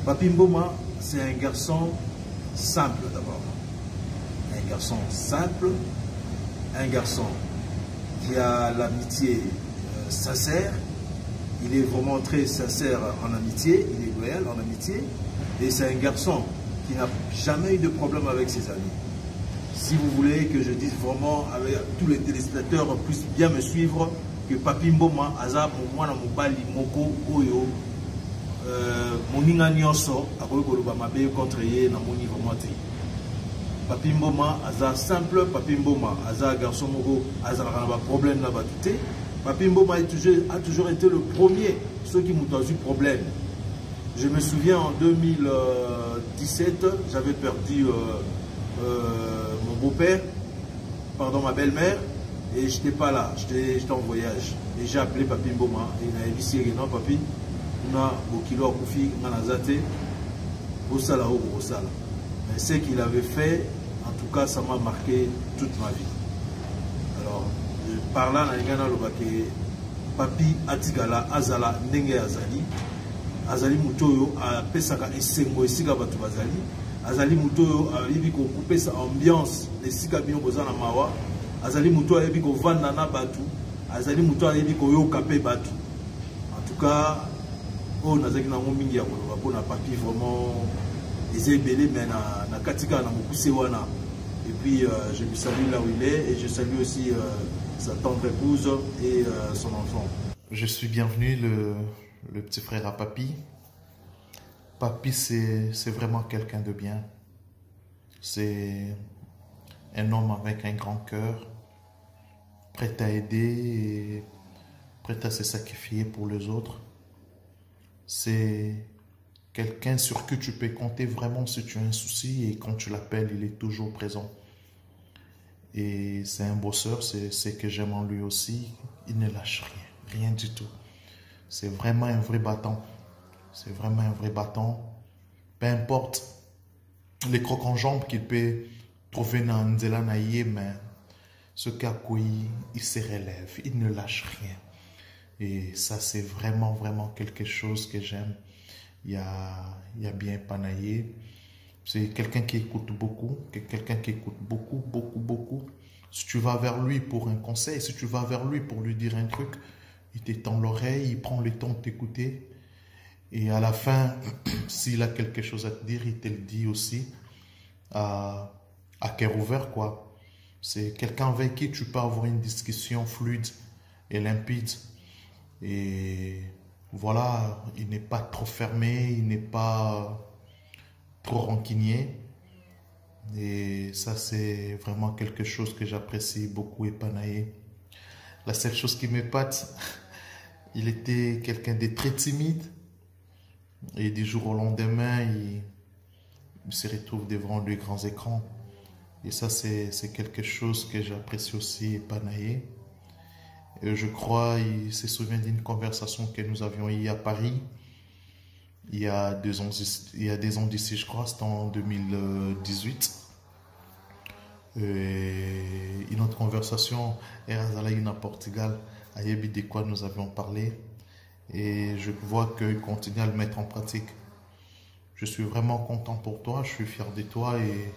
Papi Mboma, c'est un garçon simple d'abord. Un garçon simple, un garçon qui a l'amitié euh, sincère. Il est vraiment très sincère en amitié, il est loyal en amitié. Et c'est un garçon qui n'a jamais eu de problème avec ses amis. Si vous voulez que je dise vraiment avec tous les téléspectateurs puissent bien me suivre, que Papi Mboma, Aza, Mwana Mobali, Moko, Oyo, moninga nyonso akoki koloba mabe contre ye namoni vraiment te papi mboma aza simple papi mboma aza garçon moko azalaka na baproblème na bato te papi mboma a toujours été le premier soki moto azwi problème. Je me souviens en 2017, j'avais perdu mon beau-père, pardon, ma belle-mère, et je n'étais pas là, j'étais en voyage. Et j'ai appelé Papi Mboma, et il a dit non, Papi, on a Bokilo Akoufi, on a Zate, Osala ou Osala. Mais ce qu'il avait fait, en tout cas, ça m'a marqué toute ma vie. Alors, par là, na loba ke papi atikala azala ndenge azali. Azali moto oyo apesaka esengo esika bato bazali. Azali moto oyo ayebi kopesa ambiance esika bino boza na mawa. Azali moto ayebi kovanda na bato. Azali moto ayebi koyoka mpe bato. En tout cas oyo nazalaki nango mingi ya koloba mpona papi vraiment eza ebele mais na, kati kaka na mokuse wana. Et puis euh, je lui salue là où il est et je salue aussi euh, sa tendre épouse et euh, son enfant.
Je suis bienvenu le, le petit frère à papi papi c'est vraiment quelqu'un de bien. C'est un homme avec un grand cœur prêt à aider et prêt à se sacrifier pour les autres c'est quelqu'un sur qui tu peux compter vraiment si tu as un souci et quand tu l'appelles, il est toujours présent. Et c'est un bosseur, c'est ce que j'aime en lui aussi. Il ne lâche rien, rien du tout. C'est vraiment un vrai battant. C'est vraiment un vrai battant. Peu importe les crocs en jambes qu'il peut trouver dans Naïe, mais ce cas il se relève, il ne lâche rien. Et ça, c'est vraiment, vraiment quelque chose que j'aime. Il y a, il y a bien Panaillé. C'est quelqu'un qui écoute beaucoup, quelqu'un qui écoute beaucoup, beaucoup, beaucoup. Si tu vas vers lui pour un conseil, si tu vas vers lui pour lui dire un truc, il t'étend l'oreille, il prend le temps de t'écouter. Et à la fin, s'il a quelque chose à te dire, il te le dit aussi à, à cœur ouvert, quoi. C'est quelqu'un avec qui tu peux avoir une discussion fluide et limpide. Et voilà, il n'est pas trop fermé, il n'est pas trop rancunier. Et ça, c'est vraiment quelque chose que j'apprécie beaucoup épanaillé. La seule chose qui m'épate, il était quelqu'un de très timide. Et du jour au lendemain, il, se retrouve devant de grands écrans. Et ça, c'est quelque chose que j'apprécie aussi épanaillé je crois, il se souvient d'une conversation que nous avions eue à Paris. Il y a deux ans, il y a ans d'ici, je crois, c'était en 2018. Et une autre conversation, Erazalaïna à Portugal, à Yebi de quoi nous avions parlé. Et je vois qu'il continue à le mettre en pratique. Je suis vraiment content pour toi, je suis fier de toi et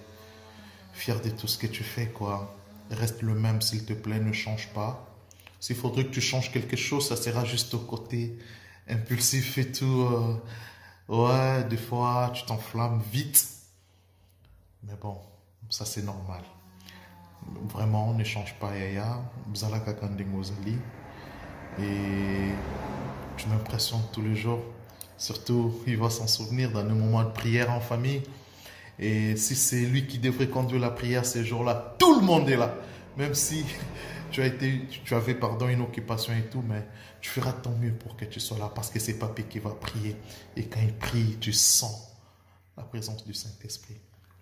fier de tout ce que tu fais. quoi. Reste le même, s'il te plaît, ne change pas. S'il faudrait que tu changes quelque chose, ça sera juste au côté impulsif et tout. Euh, ouais, des fois, tu t'enflammes vite. Mais bon, ça c'est normal. Vraiment, ne change pas Yaya. Et tu m'impressionnes tous les jours. Surtout, il va s'en souvenir dans nos moments de prière en famille. Et si c'est lui qui devrait conduire la prière ces jours-là, tout le monde est là. Même si tu, as été, tu avais pardon, une occupation et tout, mais tu feras ton mieux pour que tu sois là parce que c'est Papi qui va prier. Et quand il prie, tu sens la présence du Saint-Esprit.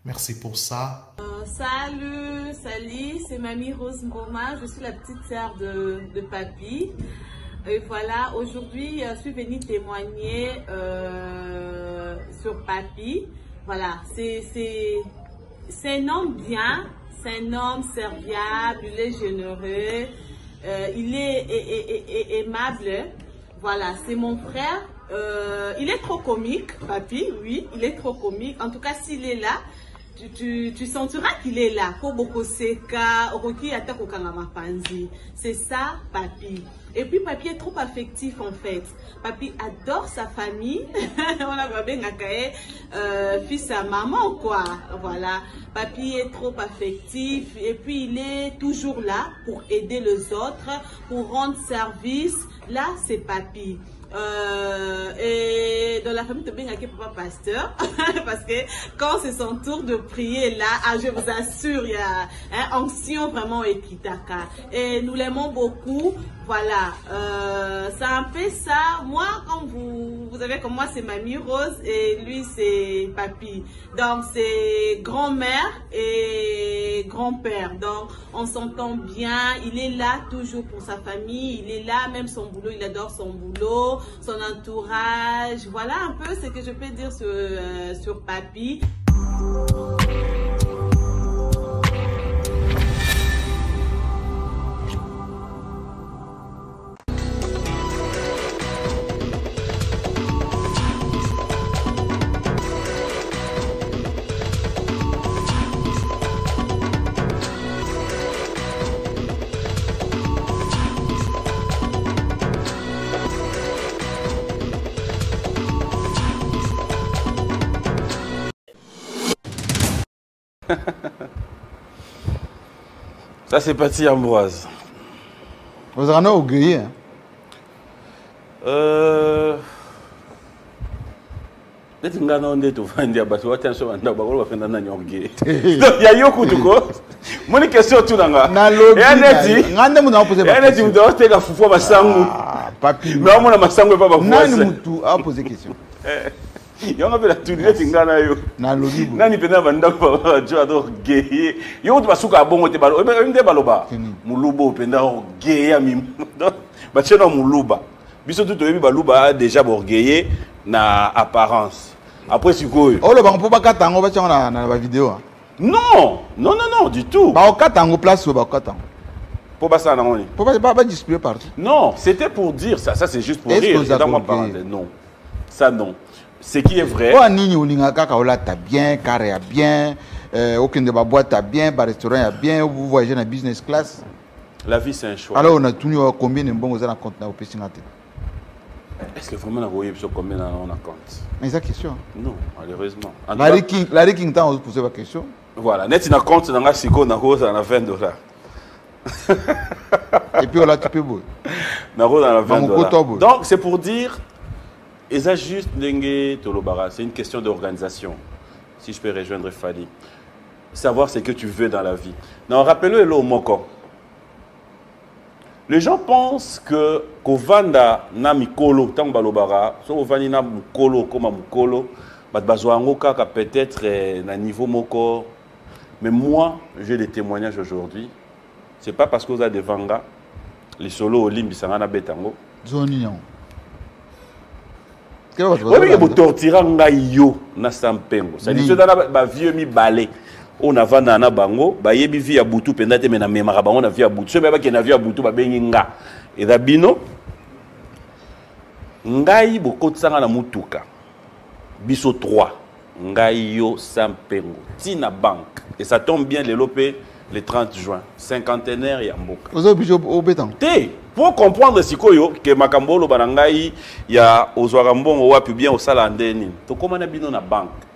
Merci pour ça.
Euh, salut, salut, c'est Mamie Rose Ngoma, je suis la petite sœur de, de Papi. Et voilà, aujourd'hui, je suis venue témoigner euh, sur Papi. Voilà, c'est un homme bien, c'est un homme serviable, il est généreux, euh, il est, aimable. Voilà, c'est mon frère. Euh, il est trop comique, papy, oui, il est trop comique. En tout cas, s'il est là, tu, tu, sentiras qu'il est là. C'est ça, papy. Et puis, papy est trop affectif, en fait. Papy adore sa famille. On a bien euh, fils à maman, quoi. Voilà. Papy est trop affectif. Et puis, il est toujours là pour aider les autres, pour rendre service. Là, c'est papy. Euh, et dans la famille de Bengaki Papa Pasteur, parce que quand c'est son tour de prier là, ah, je vous assure, il y a un onction vraiment équitaka. Et nous l'aimons beaucoup. Voilà, euh, c'est un peu ça. Moi, comme vous, vous savez comme moi, c'est Mamie Rose et lui, c'est Papy. Donc, c'est grand-mère et grand-père. Donc, on s'entend bien. Il est là toujours pour sa famille. Il est là, même son boulot, il adore son boulot, son entourage. Voilà un peu ce que je peux dire sur, euh, sur Papy.
ça c'est parti Ambroise.
Ozalaka eh. na orgueillé
neti nga nao nde tovandi ya bato batya biso bandako bakolo bafenda nani orgueillé ya yo kutuko moni question otunanga
nalobinga nde
munaaposeneti mutu aoteka fufu ya masangu me aomona ah, masangu epa baknani
mutu apose question.
Yango mpe natuni neti nga na yo. Nani mpenza bandako bajo ata orgueil yo kutu basuka ya bongo te nde baloba. Moluba orgueil ya mim batie na moluba biso tu toyebi baluba déjà baorgueille na apparence. Après sikoyo.
Olobanga mpo bakata yango batiango na na bavideo
non non non non du tout.
Bakokata yango place oyo bakokata yango
mpo basala nango nini
mpo badisplay partout.
Non c'était pour dire ça. Ça c'est juste pour dans ma parenthèse. Non. Ça non ce qui est vrai
ya nini olingaka kaka olata bien kare ya bien euh, okende baboite ya bien barestaurant ya bien vous voyage na business class.
la vie c'est un choix.
Alors onatuni oyo combien de mbongo oza na compte na opesinga te
est-ce que vraiment nakoyebi biso combien na on a compte
mais eza question.
Non malheureusement.
Larry
cas,
King Larry King ntango ozopose baquestion
voilà. Neti na compte na nga sikoyo nakozala na 20 dollars
et puis olati mpe boye
nakozala na 20
Bamokota
dollars
boye.
donc c'est pour dire juste c'est une question d'organisation si je peux rejoindre Fadi. Savoir ce que tu veux dans la vie. Non rappelez elo moko. Les gens pensent que kovanda na mikolo ntango balobaka soki ovandi na mokolo okóma mokolo bato bazwa yango kaka peut-être eh, na niveau moko. Mais moi j'ai des témoignages aujourd'hui. C'est pas parce que oza devant nga lisolo olimbisanga na beta yango oyebike botortira ngai yo na sa mpengo sadi
Nini?
so eza na bavie mibale oyo navandaka na bango bayebi vi ya butu mpenza te me namemaka bango na vi ya butu so me bakende na vi ya butu babengi nga eza bino ngai bokotisanga na mutuka biso 3 ngai yo sa mpengo ntina banque et ça tombe bien lelo mpe le 30 juin cinquantenaire ya mboka
oza oblige obetango
te mpo comprendre sikoyo ke makambo oloba na ngai ya ozwaka mbongo wapi bien osala nde nini tokóma na bino na banke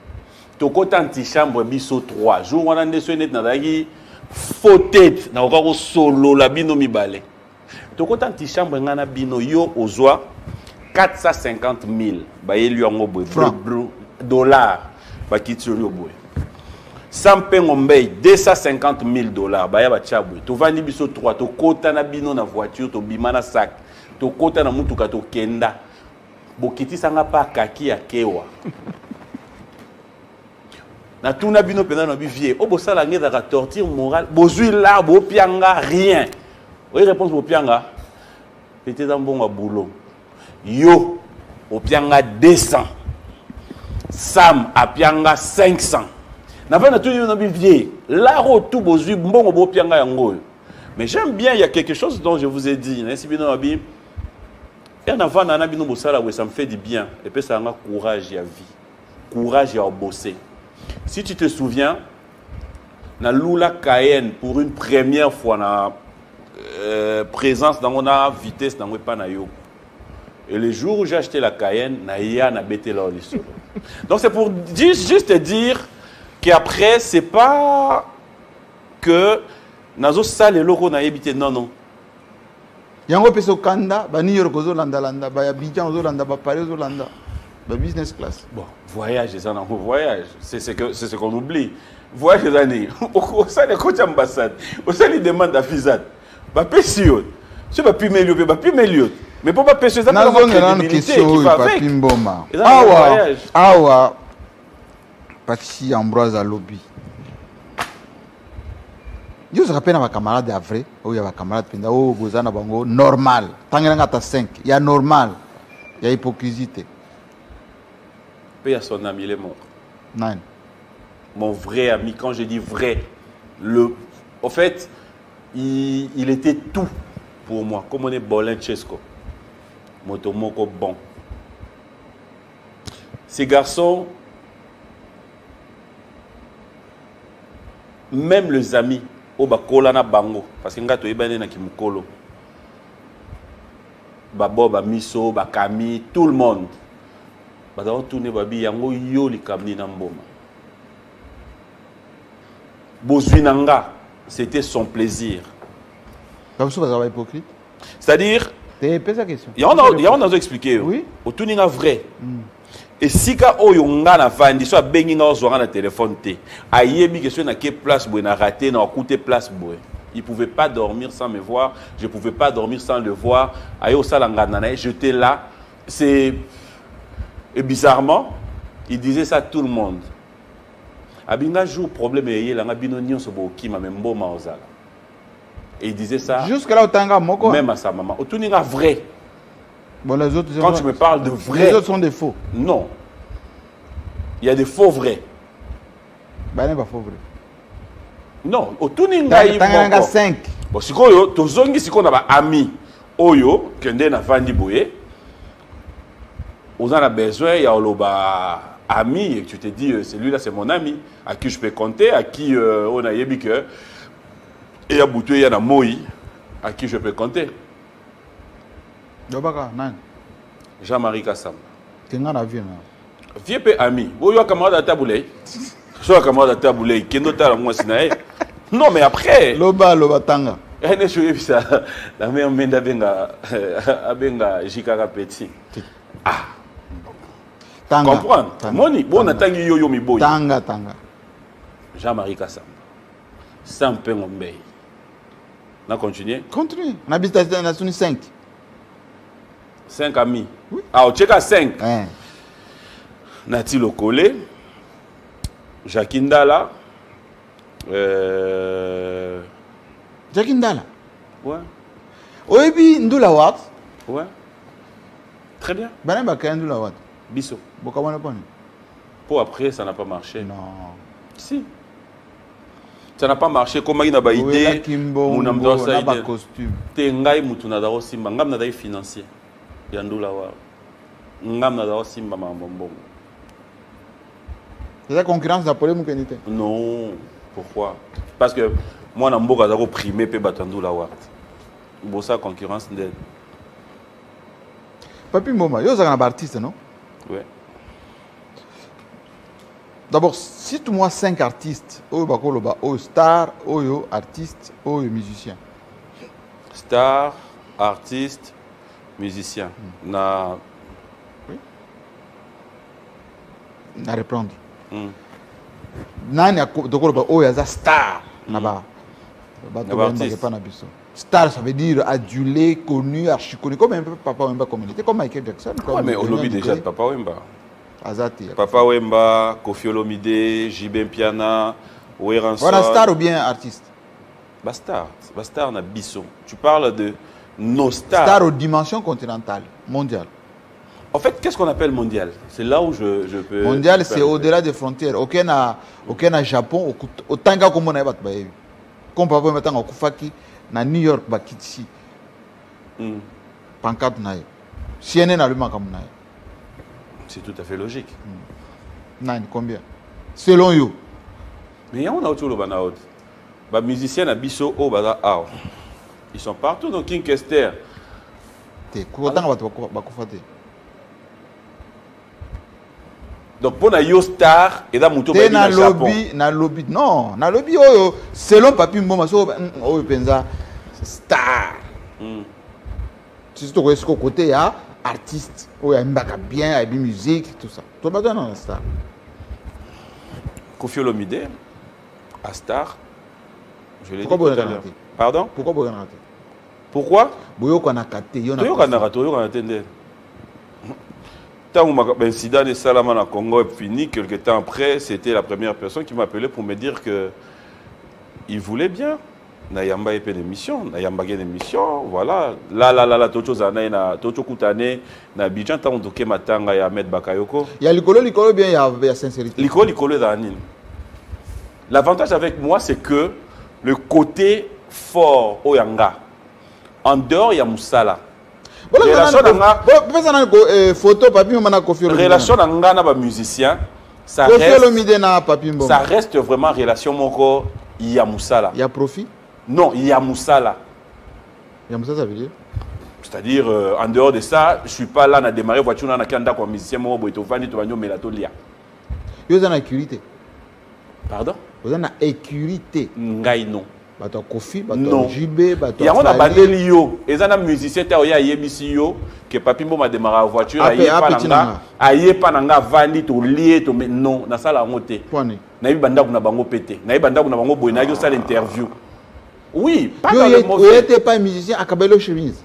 tokɔta antichambre biso 3 jour wana nde soki neti nazalaki faux tete nakoka kosolola bino mibale. Tokɔta antichambre ngai na bino yo ozwa 450 000 bayeli yango boye. Dollar. Bakiti yo boye san mpengo mbei 250 000 dollars. Baya batia boye tovandi biso 3 tokɔta na bino na voiture tobima na sak tokɔta na mutuka tokenda. Bokitisanga mpa kaki ya kewa. Natuna bino mpenza na bivie oyo bosala nge ezalaka torture morale. Bozwi la bopianga rien. Oyi réponse bopianga? Pete eza mbongo ya bulo yo opianga 200 sam apianga 500 natuni bino na bivie laro tu bozwi mbongo bopianga yango. Mais j'aime bien il y a quelque chose dont je vous ai dit nayesi bino babi ya navanda na bino bosala boye ça me fait du bien. Epesaka nga courage ya vie. Courage ya bosser. Si tu te souviens na lula cayenne pour une première fois na euh, présence nango na vitesse nango epa na yo. Et le jour où j'ai acheté la cayenne naya na betela o lisolo. Donc c'est pour juste dire qu'après c'est pas que nazosala eloko nayebi te non non.
Yango mpe sokanda ba new york ozolandalanda baabidjan ozolanda baparis ozolanda ba business class.
Bon voyage eza nango voyage. C'est ce que- c'est ce qu'on oublie. Voyage eza nini osali ekoti ambassade. Osali demande ya visat bapesi yo. So bapimeli yo mpe bapimeli yo mais mpo bapesi yo eza mpe na
question
qui
oyo
va avec.
papi mboma. Awa patrici ambroise alobi. Yo ozalaka mpe na bacamarade ya vrai. Oyo ya bacamarade mpenza oyo boza na bango. Normal. Ntangelanga ata 5 ya normal. Ya hypocrisie. Te
mpe ya son ami il est mort.
Nani
mon vrai ami, quand je dis vrai, le, au fait, il, il était tout pour moi. Comme on est Bolenchesco, Motomoko bon. Ces garçons, même les amis, au bakola na bango, parce que ngato ebane na kimukolo. Babo, bamiso, bakami, tout le monde. Bazao tourner babi yango yo likamni na mboma. bozwi na nga c'était son plaisir.
Babiso bazala bahypocrite
c'est-à-dire yango nazoexplike yo otuni nga vrai esika oyo nga navandi so abengi nga ozwanga na telefone te. Ayebi ke soki nake place boye na rate na wakute place boye. Il pouvait pas dormir sans me voir je pouvais pas dormir sans le voir. Aye osala nganda na ye j'étais là. C'est et bizarrement il disait ça à tout le monde. Abinga jour problème eyelanga bino nyonso bookima me mboma ozala. Et il disait ça
jusque là otanga moko
même à sa maman. Otuni nga vrai
bon les autres
quand tu me parles de vrai
les autres sont des faux.
non. Il y a des faux vrais.
Bane bafaux vrai
non otuni ngai
tangananga
moko
5
bon sikoyo tozongi sikoyo na baami oyo kende navandi boye. Oza na besoin ya oloba ami et tu te dis euh, celui-là c'est mon ami à qui je peux compter à qui euh, on a yebi que eya butu eya na moi à qui je peux compter
nani?
Jean-Marie Kassamba
kenga na vie na.
Vie mpe ami. Oyo camarade ata bulei so camarade ata bulei kende otala mwasi na ye. Non mais après.
Loba loba tanga.
Oyebisa la mare mende abenga abenga jikaka petit
tanga.
Comprendre. Moni bo natangi yo yo miboyi.
Tanga tanga.
Jean-marie kasamba sa mpengo mbei na continuer
continue. Na bisi nasuni 5
5 amis. Ah otieka 5 nati lokole jacki ndala euh...
jaki ndala
ouais.
Oyebi ndula wat?
Ouais. Très bien.
Bana bakaya ndula wat? Poni
pour après ça n'a pas marché.
Non.
Si. Ça n'a pas marché. Komaki na
na
ide.
bacostume.
te ngai mutu nazala kosimba ngam nazali financier ya ndula wa ngam nazala kosimba makambo mbongo.
Eza concurrence na pole mokeni te.
Non pourquoi? Parce que mwana mboka aza koprime mpe bato ya ndula wa. Bosa concurrence nde.
Papi mboma yo ozalaka na baartiste non?
Ouais.
d'abord cite moi 5 artistes oyo bakoloba. Oyo star oyo artiste oyo musicien.
Star artiste musicien. Na
na reprendre.
Mm.
nani ako- tokoloba oyo aza star na ba bato
Na
bayembaka
baartiste.
epa na biso. Star ça veut dire adulé connu archi connu comme un peu papa wemba communauté comme michael jackson
ouais,
comme
mais
Daniel
olobi déjà
Ducré.
papa wemba.
Aza te
papa wemba kofi olomide jibe mpiana weranson
wana star ou bien artiste?
Bastar bastar na biso. Tu parles de nos stars.
Star aux dimensions continentales mondiales.
En fait qu'est-ce qu'on appelle mondial? C'est là où je, je peux
mondial c'est au-delà des frontières. Oke na oke na japon oku- otanga komona ye bato bayebi comme papa wemba ntango akufaki na new york bakitisi
Mm.
pancarte na ye cnn alobi makambo na ye
c'est tout à fait logique.
Nani combien? Selon yo.
Mais yango nauti oloba na oti bamusicien na biso oyo baza awa ils sont partout
bakufa te
donc mpo na yo star moto
te
bayebi na
nalobi nalobi non oyo selon papi mboma so oyo mpenza star.
Mm.
ko côté ya artiste. Oyo ayembaka bien musique tout ça. Na star.
Kofi Olomide, à Star, je l'ai dit
Pourquoi
Pardon?
Pourquoi boyokanaka te
Pourquoi?
Boyokanaka te yo na
toyokanaka toyokanaka te nde? Ntango incident esalama na congo fini quelque temps après c'était la première personne qui m'a appelé pour me dire que il voulait bien. Nayamba ye mpe na émission nayambaki na émission voilà lalalala tocozala na ye na tocokutana ye na abidjan ntango toke matanga ya ahmed bakayoko.
Ya likolo likolo bien ya, ya sincérité.
Likolo likolo ezala nini l'avantage avec moi c'est que le côté fort oyo ya nga en dehors ya mosala relation na nga
pesa ko- eh, photo papi moma na kofi Olomide
relation na nga na bamusicien ça
kofi
reste,
olomide na papi mbongo
ça reste vraiment relation moko. Ya mosala
ya profit?
Non ya mosala
ya mosala ça veut dire?
C'est-à-dire euh, en dehors de ça je suis pas là na démarrer voiture na nakia ndako ya musicien moko boye tovandi tobandi omela tolia
yo oza na
pardon?
Oza na écurie te
ngai non
bato ya kofi bato ya jibe bato ya
yango na bandeli yo eza na musicien te oyo ayebisi yo ke papi mboma adémarra voiture
Ape-
aye pa na nga
nga.
aye pa na nga avandi tolie tome non nasala yango te. Nayebi bandako na bango mpe te nayebi bandako na bango boye nayaki osala interview. Oui
oye- oyete pa musicien akabeli yo chemise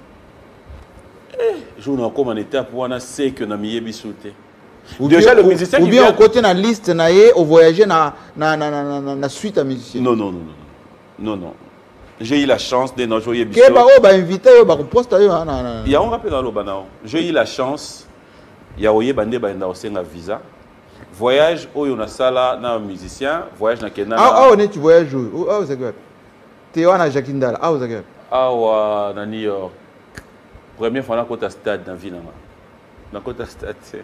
jour nakóma na étape wana se que na miyebi so te. Déjà le musicien
ou
qui
bien okote na liste na ye ovoyage na suite ya musicien.
Non non non non non. J'ai eu la chance de nazo oyebi
ke baoyo bainvite oyo bakoposta yo ah, na- na-
yango nga mpe naloba nao j'ai eu la chance ya oyeba nde bayenda kosenga visa. Voyage oyo nasala na musicien voyage nakenda
awa
na
awa neti voyage oyo awa ozaki wapi te wana jacki ndala awa ozaki wapi
awa na new york. Première fois nakota stade na vie nanga nakota stade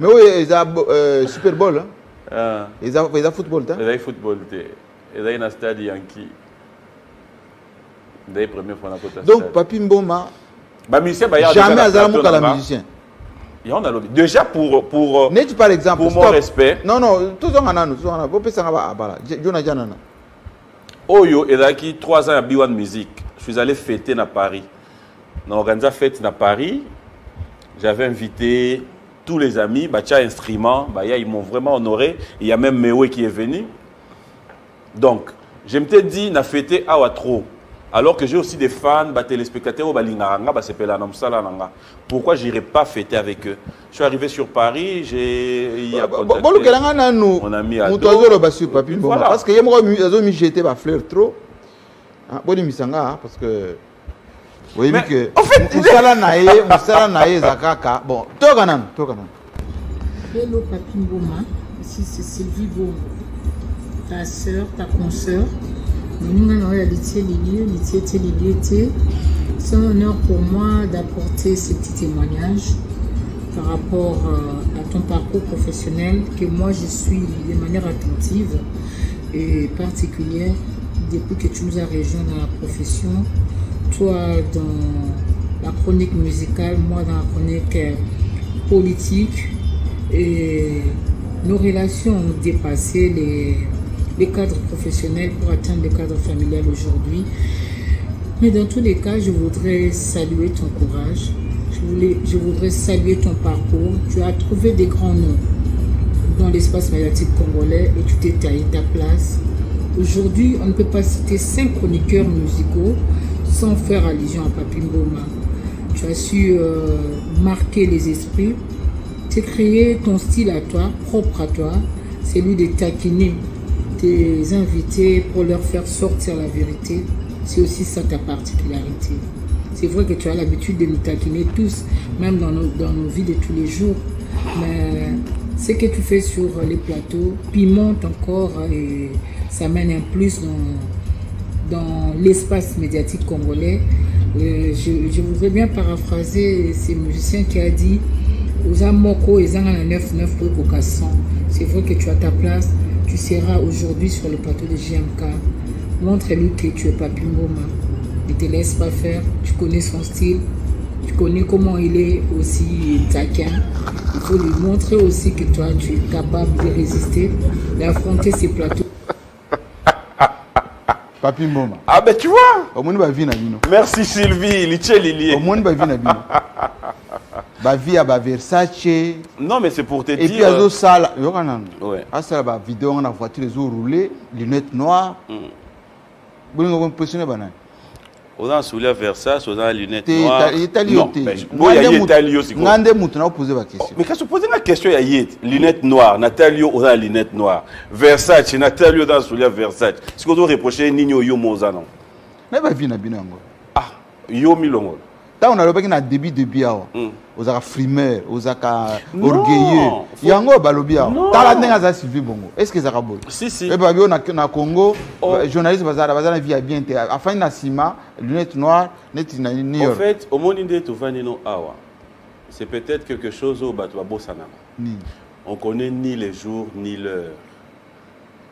mais oyo eza bo- euh, super bowl hein?
Ah.
eza eza football te
ezali football na stade yanki ezali première fois nakota
donc papi mboma
bamusicien baya
jamais azala mokala musicien.
Yango nalobi déjà pour pour
neti par exemple
pour mon respect.
Non non tozonga nanu tozonga nanu bopesanga ba- bala jona ja nana
oyo ezalaki 3 ans ya b1 musique je suis allé fêter na paris. Na organisa fête na paris j'avais invité tous les amis. Batia instrument. Baya ils m'ont vraiment honoré. Il y a même mewe qui est venu donc je m'étais dit na fêter awa trop. Alors que j'ai aussi des fans téléspectateurs na nga pourquoi j'irai pas fêter avec eux? Je suis arrivé sur paris j'ai a mon ami Voilà.
parce que ye moko mi- azomijete bafleur trop. Ah, bonimisanga ah, parce que oyebi ke mosala na ye mosala na ye eza kaka. Bon toyoka nanu toyoka nanu.
Hello Papi Mboma, ici c'est Sylvie Bongo, ta soeur, ta consoeur. C'est un honneur pour moi d'apporter ce petit témoignage par rapport euh, à ton parcours professionnel que moi je suis de manière attentive et particulière depuis que tu nous as rejoints dans la profession. Toi dans la chronique musicale, moi dans la chronique euh, politique et nos relations ont dépassé les, les cadres professionnels pour atteindre le cadre familial aujourd'hui. Mais dans tous les cas, je voudrais saluer ton courage. Je, voulais, je voudrais saluer ton parcours. Tu as trouvé des grands noms dans l'espace médiatique congolais et tu t'es taillé ta place. Aujourd'hui, on ne peut pas citer cinq chroniqueurs musicaux sans faire allusion à Papi Mboma. Tu as su euh, marquer les esprits. Tu as créé ton style à toi, propre à toi, celui de taquiner tes invités pour leur faire sortir la vérité. C'est aussi ça ta particularité. C'est vrai que tu as l'habitude de nous taquiner tous, même dans nos, dans nos vies de tous les jours. Mais ce que tu fais sur les plateaux pimente encore et ça mène un plus dans, dans l'espace médiatique congolais. Euh, je, je voudrais bien paraphraser ces musiciens qui a dit Oza moko na 99 po ekoka 100. C'est vrai que tu as ta place. Tu seras aujourd'hui sur le plateau de JMK. Montre-lui que tu es Papi Mboma. Ne te laisse pas faire. Tu connais son style. Tu connais comment il est aussi taquin. Il faut lui montrer aussi que toi, tu es capable de résister, d'affronter ces plateaux.
papi mboma
Ah ben tu vois Merci Sylvie, litie lilie.
omoni bavi na bino bavi ya baversace
Non mais c'est pour te
et puis
dire...
azosala yoka nano
Ouais.
asala bavideo ngo na voiture ezoroule lunette noire bolingo impressionne banani
oza na soulier versace oza na lunette
te
noire
eta- etali yo
Non,
te
mais boya ye etali yo
nga nde moto nakopose bakestion
mais kasi opose nga question ya ye lunette noire natali yo oza na lunette noire versace. Natali yo oza na soulier versace sikoyo ozoreproche nini oyo mo oza nango
na bavi na bino yango
yo milongola
ntango nalobaki na début début awa ozalaka frimeur ozalaka orgueilleux. yango oyo balobi awa.
Non.
tala ndenge aza sylvie bongo est ce que ezalaka boye?
Si, si.
babi oyo na, congo ba- journaliste baza baza na vie ya bien te. Afandi na nsima lunette noire neti na new york.
fait omoni nde tovandi no awa. C'est peut-être quelque chose oyo bato babosanaka. On connaît ni les jours ni l'heure.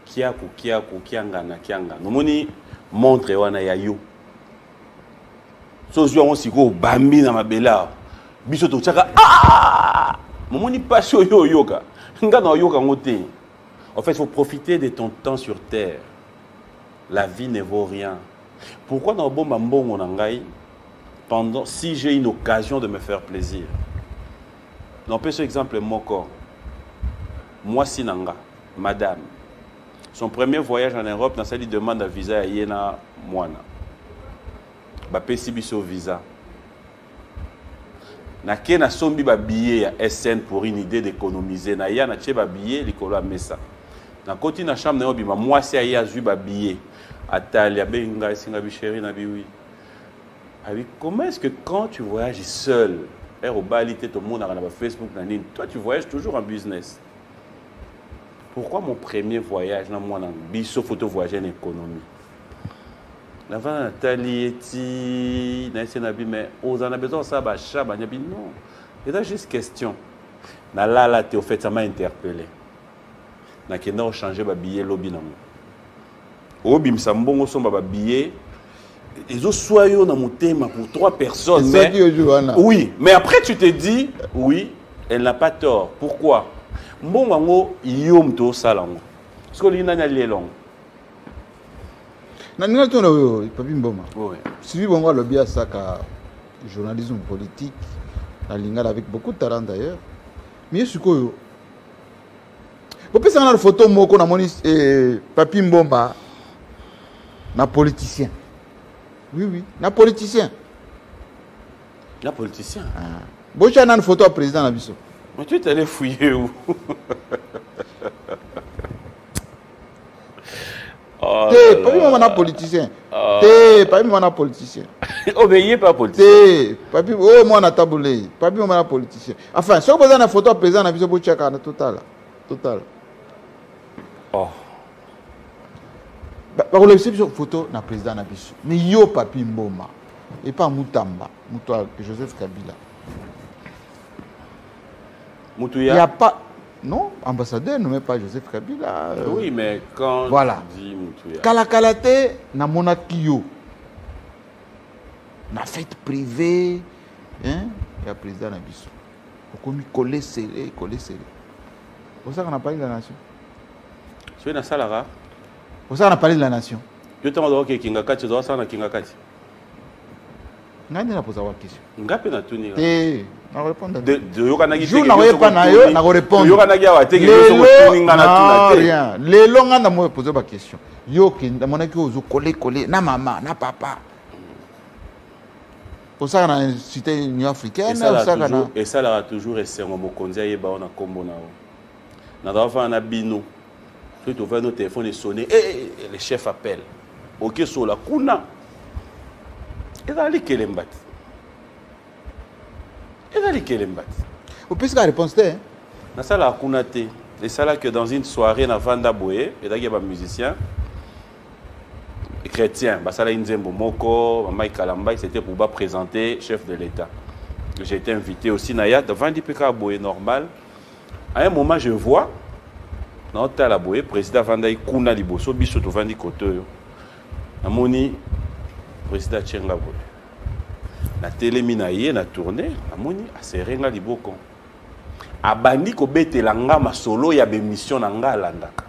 Kiaku kiaku kiangana kiangana. Omoni montre wana ya yo so ozwi yango sikoyo obambi na mabele awa biso totiaka "Ah!" momoni mpasi oyo oyoka nga na oyoka yango te en fait faut profiter de ton temps sur terre. La vie ne vaut rien. Pourquoi na obomba mbongo na ngai pendant si j'ai une occasion de me faire plaisir. Napesa exemple moko. Mwasi na nga madame. Son premier voyage en europe nasali demande ya visa ya ye na mwana bapesi biso visa. Nake nasombi babillet ya sn pour une idée d'économiser. Na ya natie babillet likolo ya mesa. Nakoti na chambre na ye obima mwasi aye azwi babillet atali abengi ngai esinga bisheri na biwi abi comment est-ce que quand tu voyages seul ere obali te tomonaka na bafacebook na nini toi tu voyages toujours en business. Pourquoi mon premier voyage na mwana biso photo voyager na économie? Navanda natali eti nayesi na bi mais ozala na besoin osala bachat banyabi non eza juste question. Nalala te ofait ça m'a interpellé. Nakenda kochange babillet lobi nango obimisa mbongo osomba babillet ezoswa yo na motema pour trois personnes mais- oui mais après tu te dis oui elle n'a pas tort. Pourquoi? Mbongo yango yo moto osala yango soki olingi nani alie elongo
na ninga tona oyo papi mboma. Sylvie bongo alobi asaka journalisme politique na lingala avec beaucoup de talent d'ailleurs. Mais ye sikoyo. Bopesanga na photo moko namoni eh, papi mbomba na politicien. Oui oui na politicien.
Na politicien.
Botya nani photo ya président na biso.
Mais tu es allé fouiller où?
te papi mbomba na politicien. Te papi mbomba na politicien.
Oh mais ye pas politicien.
Te papi oyo mwana tabula ye papi mbomba na politicien. Enfin soki boza na photo ya président na biso botyaka na totala totala
oh.
Ba- bakolekisa biso photo na président na biso. Mais yo papi mboma. Epa mutamba. Moto ya joseph kabila.
Mutu
y a
ya
pas non ambassadeur nommé pas joseph kabila euh,
oui mais quand
Voilà.
tu dis mutu ya.
Kalakala te namonaki yo. Na fête privée hein, ya président na biso. Okomi na palais de la nation.
Soki nasalaka
osaka na palais de la nation.
Yo ntango ozalaka ekinga kati ozala osala na kinga kati.
Ngai nde napoza wa question?
Nga mpe natuni
te nakorépondre
De- toyokanaki
jour
teke
nakoyepa
nyonso
na yo
kotuni.
nakorépondre
toyokanaki awa teke nyonso kotuni nga natuna
non,
te.
rien. Lelo nga namoyo pose baquestion yo okende namonaki oyo ozokolekole na mama na papa. Osaka na cité union africaine osaka na
esalaka toujours esengo. Mokonzi ayeba o na nkombo na o nazala fana na bino. Soki tovandi no telefone esone "Eh, eh, le chef appelle. Okesola kuna. Ezali kelemba te ezali kelemba te
opesika réponse te hein?
nasalaka kuna te. Esalaki dans une soirée na vanda boye ezalaki ya bamusicien chrétien basalaki nzembo moko bamai kalambai c'était pour baprésenter chef de l'état. J'ai été invité aussi na ya vandi mpe kaka boye normal. À un moment je vois naotala boye président avandaki kuna liboso biso tovandi kote oyo namoni président atyenga boye natelemi na ye na tourné namoni aserenga liboko. Abandi kobetela nga masolo ya bemission na nga alandaka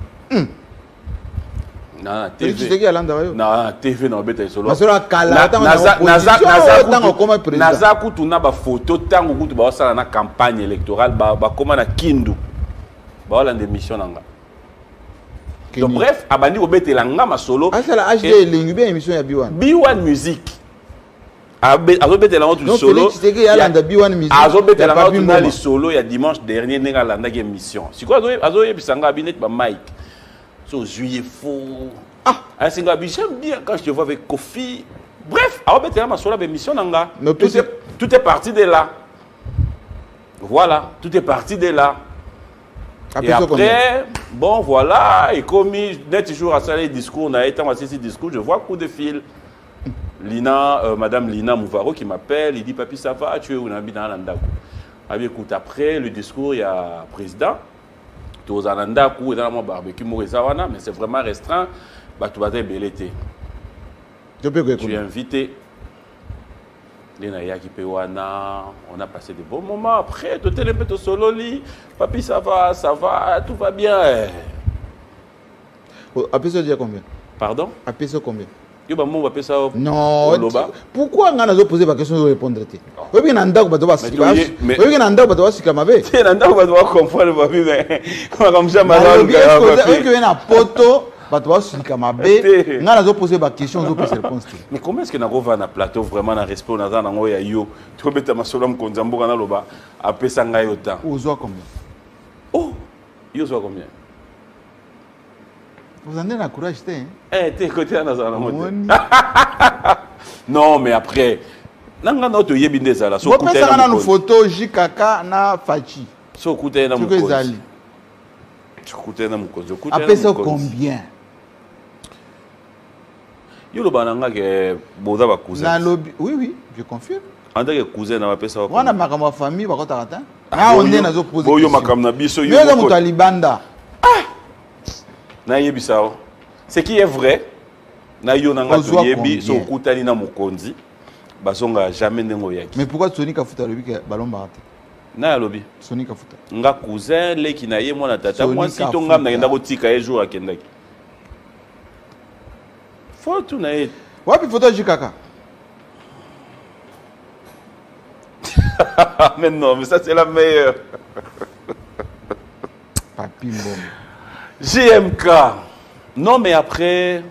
na
Félix Tshisekedi alandaka yo
na tv na obeta lisolo
Masolo ya kala,
Na-
ntango na
naza- naza-
opposition,
naza
ntango
kutu-
okoma président.
naza kutu na bafoto ntango kutu baosala na campagne électorale ba- bakóma na kindu. Baolanda émission na nga. Donc bref abandi kobetela nga masolo
asala hd
Et-
elengi bien émission ya b1
b1 musique. Abe- azobetela ngo tu
Donc,
lisolo
Félix Tshisekedi alanda B1 musique.
azobetela
ya
nga
Papi
tu na
Mboma.
lisolo ya dimanche dernier ndenge alandaki émission. Sikoyo azoye- azoyebisa nga abi neti bamike so ozwi ye fo asinga abi j'aime bien quand je te vois avec kofi. Bref aobetela masolo ya bémission na nga. Tout est, parti de là. Voilà tout est parti de là. Et
Après,
bon voilà, et comme net jour à ça les discours, on a été assis discours, je vois coup de fil. Lina, euh, Madame Lina Mouvaro qui m'appelle, il dit Papi, ça va, tu es où? l'Andakou Ah bien, écoute, après le discours, il y a le président, tu es aux Andakou, dans mon barbecue, Morizawana, mais c'est vraiment restreint. Bah, tu vas te belleter. Tu es invité. On a passé de bons moments. Après, tu es un peu solo. Papi, ça va, ça va, tout va bien.
apesa dia combien?
Pardon?
Apesa combien?
Yo bamongo bapesa
non
oloba
pourquoi nga nazopose baquestion ozorépondre te? Oyebiki na ndako bato
toye- mais-
oyebiki na ndako bato basika mabe.
Te na ndako bato bakomprendre babi makambo ja
Nalobi, est-ce que oza- oyebiki
malamu
oye na poto bato basilika mabe.
Te.
nga nazopose baquestion ozopesa réponse te.
Mais comment est ce que nakovaa na plateau vraiment na respect oyo naza nango ya yo? Tobeta masolo ya mokonzi ya mboka naloba apesa ngai yo temps.
Ozwa combien?
Oh yo ozwa combien
Vous en avez la
courage, t'es. Eh, t'es côté à Nazara. Non, mais après. nanga na toyebi nde ezala
bopesaka nanu
foto
ji kaka na faci
soko
ezali.
Okutani na mokonzi
apesa combien?
Yo loba na nga ke boza
bacousnalobi oui oui je confirme.
En tant que cousin na bapesa
wana makambo ya famille bakotaka te
ah,
nao nde
nazoposeoyo makambo na biso yo
moto ya libanda. Ah!
Nayebisa yo ce qui est vrai na yo na nga toyebi okutani na mokonzi bazonga jamais ndenge oyaki
mais pourquoi soni kafuta alobi ke balombaka te?
Na alobi.
Soni kafuta.
Nga cousin leki na ye mwana tata mwasi to
Kafuta.
ngam nakenda kotika ye jour akendaki. Fo tu na ye.
Wapi photo ya jikaka
mais non mais ça c'est la meilleure.
Papi mbongo
JMK. Non, mais après,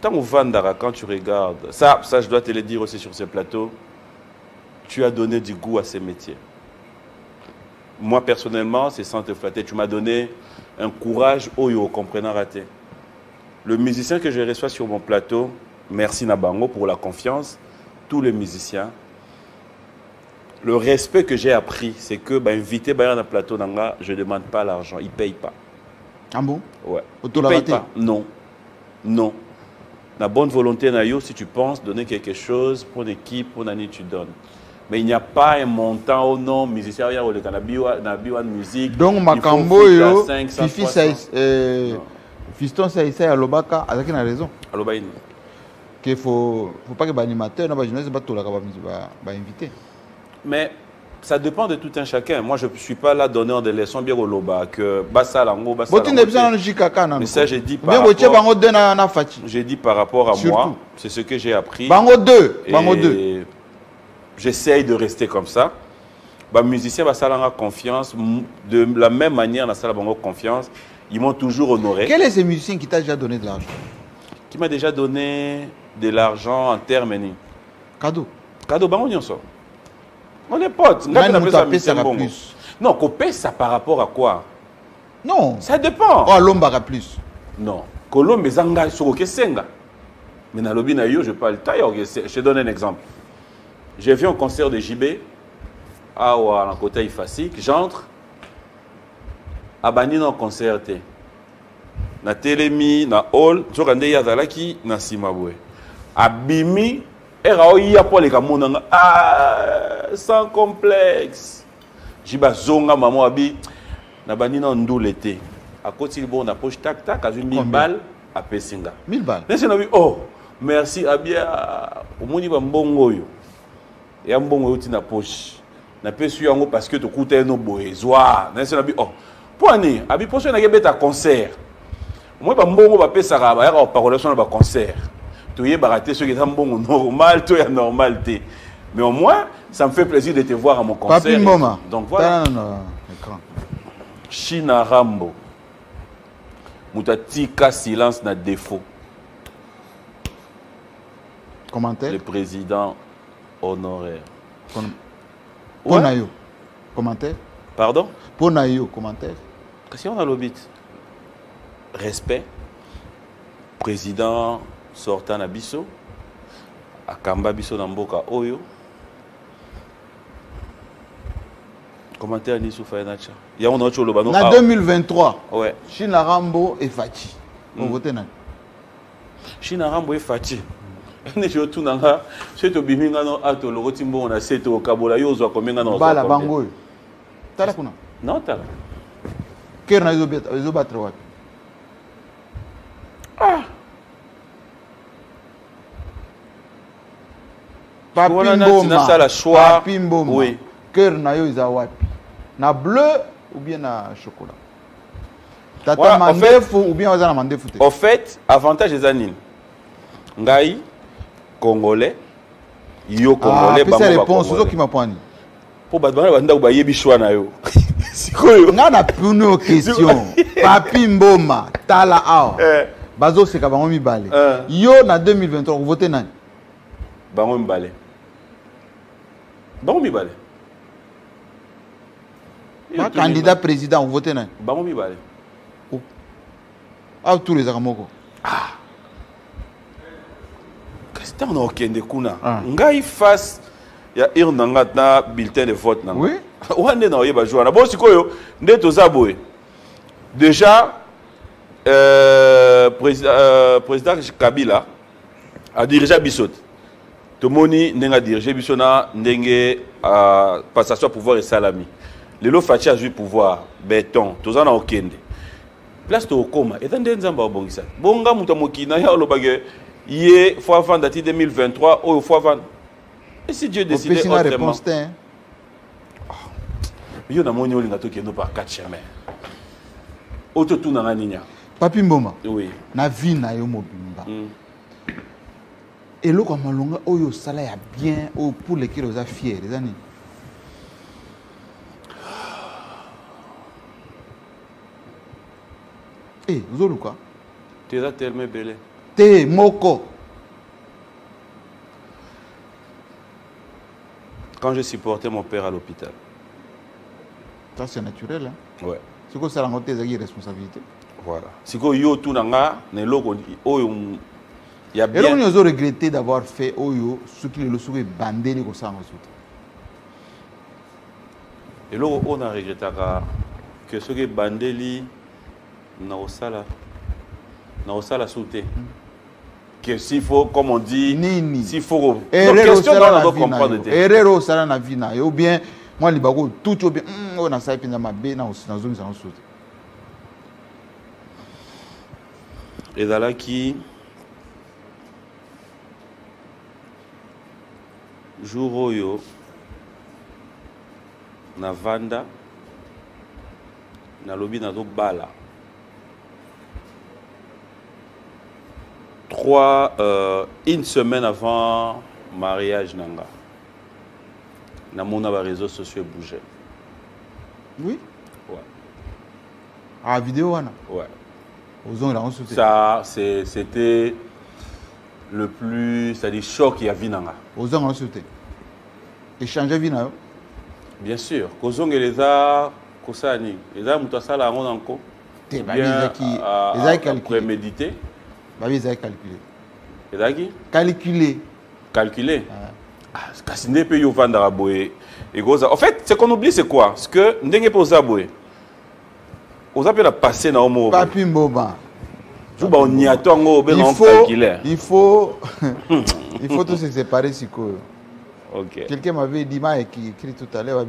tant Vandara, quand tu regardes, ça, ça, je dois te le dire aussi sur ce plateau, tu as donné du goût à ces métiers. Moi, personnellement, c'est sans te flatter, tu m'as donné un courage au yo, comprenant raté. Le musicien que je reçois sur mon plateau, merci Nabango pour la confiance, tous les musiciens. Le respect que j'ai appris, c'est que, bah, invité à plateau, je ne demande pas l'argent, ils ne payent pas.
Ah bon
Ouais.
La
pas. Non. Non. La bonne volonté, Nayo, si tu penses donner quelque chose pour l'équipe, pour l'année, tu donnes. Mais il n'y a pas un montant au nom, musicien, il y a le Nabiwan Musique.
donc makambo
foutre à
oyo
500,
fifi
300.
Saïs- euh, fiston saisai alobaka azalaki na raison
Aloba ini.
ke faut faut pas que baanimateur na bajournaliste batolaka bainvité
Mais ça dépend de tout un chacun. Moi, je ne suis pas là donneur de leçons bien au loba, que Mais ça, j'ai dit par rapport, j'ai dit par à moi, c'est ce que j'ai appris.
bango deux
Et
bango deux
J'essaye de rester comme ça. Bah, musicien, bah, ça a confiance. De la même manière, bango confiance. Ils m'ont toujours honoré.
quel est ce musicien qui t'a déjà donné de l'argent?
Qui m'a déjà donné de l'argent en termes
cadeau
Cadeau, bango nyonso. On est bongo.
plus
Non, qu'on ça par rapport à quoi?
Non
Ça dépend.
o alombaka plus
Non. Colombe ezanga soko kesenga. Mais na lobi na yo, je parle taille. Je te donne un exemple. J'ai vu un concert de JB à na côté Ifasik, j'entre abandi na concert te. Na telemi na hall, nzoka nde yazalaki na nsima boye. Abimi era oya po leka monanga ah sans complexe. Jiba zonga mama abi na bandi na ndule te. akoti libongo na poche tak tak azwi 1000 bal apesi nga
1000 balles
nesi nabi oh merci abia omoni bambongo oyo ya mbongo euti na poche napesi yo yango parce que tokuta ye no boye zwa nesi nabi oh mpo ani abi poso oyo nakebeta concert moi bambongo bapesaka bayaka baparola so na baconcert toyebaka te soki eza mbongo normal to ya normal te mais au moins ça me fait plaisir de te voir à mon concert.
Papi mboma.
Donc voilà. China rambo. Moto atika silence na défaut.
Commentaire?
Le président honoraire.
Mpo na yo commentaire?
Pardon?
Mpo na yo commentaire.
Kasi on a lobit respect. Président sortant na biso akamba biso na mboka oyo. Commentaire niso fayanacha yango na oti oloba
na
ah.
2023
ouais.
chine arambo efati mm. ovote nani?
Chine arambo efati neti otuna nga so tobimi ngano ate olokoti mbongo na se tookabola yo ozwa
komenga
nabala
bango oyo. Tala kuna?
Non tala.
Kere na ezobatela wapi? Papi
Wana nati
mboma?
nasala choix.
papi mboma?
Oui.
kere na yo eza wapi? Na bleu ou bien na chocolat? Tata
Voilà, en
mandefu ou bien oza na mandefu te?
au fait avantage eza nini? Ngai congolais. Yo congolais
pesa
bango
réponse
bacongolais.
ozokima pwani
mpo bato bana bandako bayebi shwa na yo. Sikoyo.
Nga na puni yo question. Papi mboma? Tala awa. Bazoseka bango mibale. Yo na 2023 ovote nani?
Bango mibale bango mibale. Yo tu
candidat président ovote nani
bango mibale.
Awa tour ezaka moko
kasi ntango na okende kuna ngai face ya ire na nga na bulletin de vote na nga wana nde na oyeba jour wana bon sikoyo nde toza boye déjà euh, président, euh, président kabila adirige biso te tomoni ndenge adirige biso na ndenge uh, passation ya pouvoir esalami. Lelo faci azwi pouvoir beton toza na okende. Place tokokoma eza nde nzambe abongisa bonga moto ya mokili na ye olobaki ye fo avanda ti 2023 oyo fo avanda et si dieu décide autrement?
hein?
yo namoni olinga tokende par quatre chemin oyo totunanga nini yango
papi mboma
oui.
na vie na yo mobimba eloko ya malonga oyo osala ya bien oyo pour lequel oza fier eza nini? E ozoluka?
Te eza tellement ebele
te moko.
Quand je supportais mon père à l'hôpital.
Ça c'est naturel hein?
ouais.
Soki osala yango te ezalaki responsabilité?
Voilà. Sikoyo yo otuna nga na eloko oyo
eloko nini ozoregrete d'avoir fait oyo soki lelo soki ebandeli kosala yango suta
eloko oyo na regretaka ke soki ebandeli na kosala na kosala su te que s'il faut comme on dit
nini
s'il faut
erreur osala na vie na
te
yo. ou bien mwa libako tuti obien "Mm, oyo nasali mpenza mabe na- nazongisa yango suta
ezalaki jour oyo navanda nalobi nazobala. Trois euh, une semaine avant mariage na nga namona baréseaux sociaux ebouge
oui?
Ouais.
ah video wana
ouais. ça c'était le plus c'est-à-dire choc ya vie na nga
ozonga yango suta échange vie na yo
bien sûr kozongela eza kosala nini eza moto asala yango na nko
Te,
prémédité
babi ezalaki calculé
ezalaki
calculé
calculé kasi nde mpe yo ovandaka boye. Ekoza en fait ce qu'on oublie c'est quoi? C'est que ndenge mpe oza boye. Oza mpe na passé na yo moko boye.
papi mboma
jo baoniato yango
il faut
calculaire
il faut il faut tous se séparer sikoyo
ok
quelqu'un m'avait dit ma écrit écrit tout à l'heure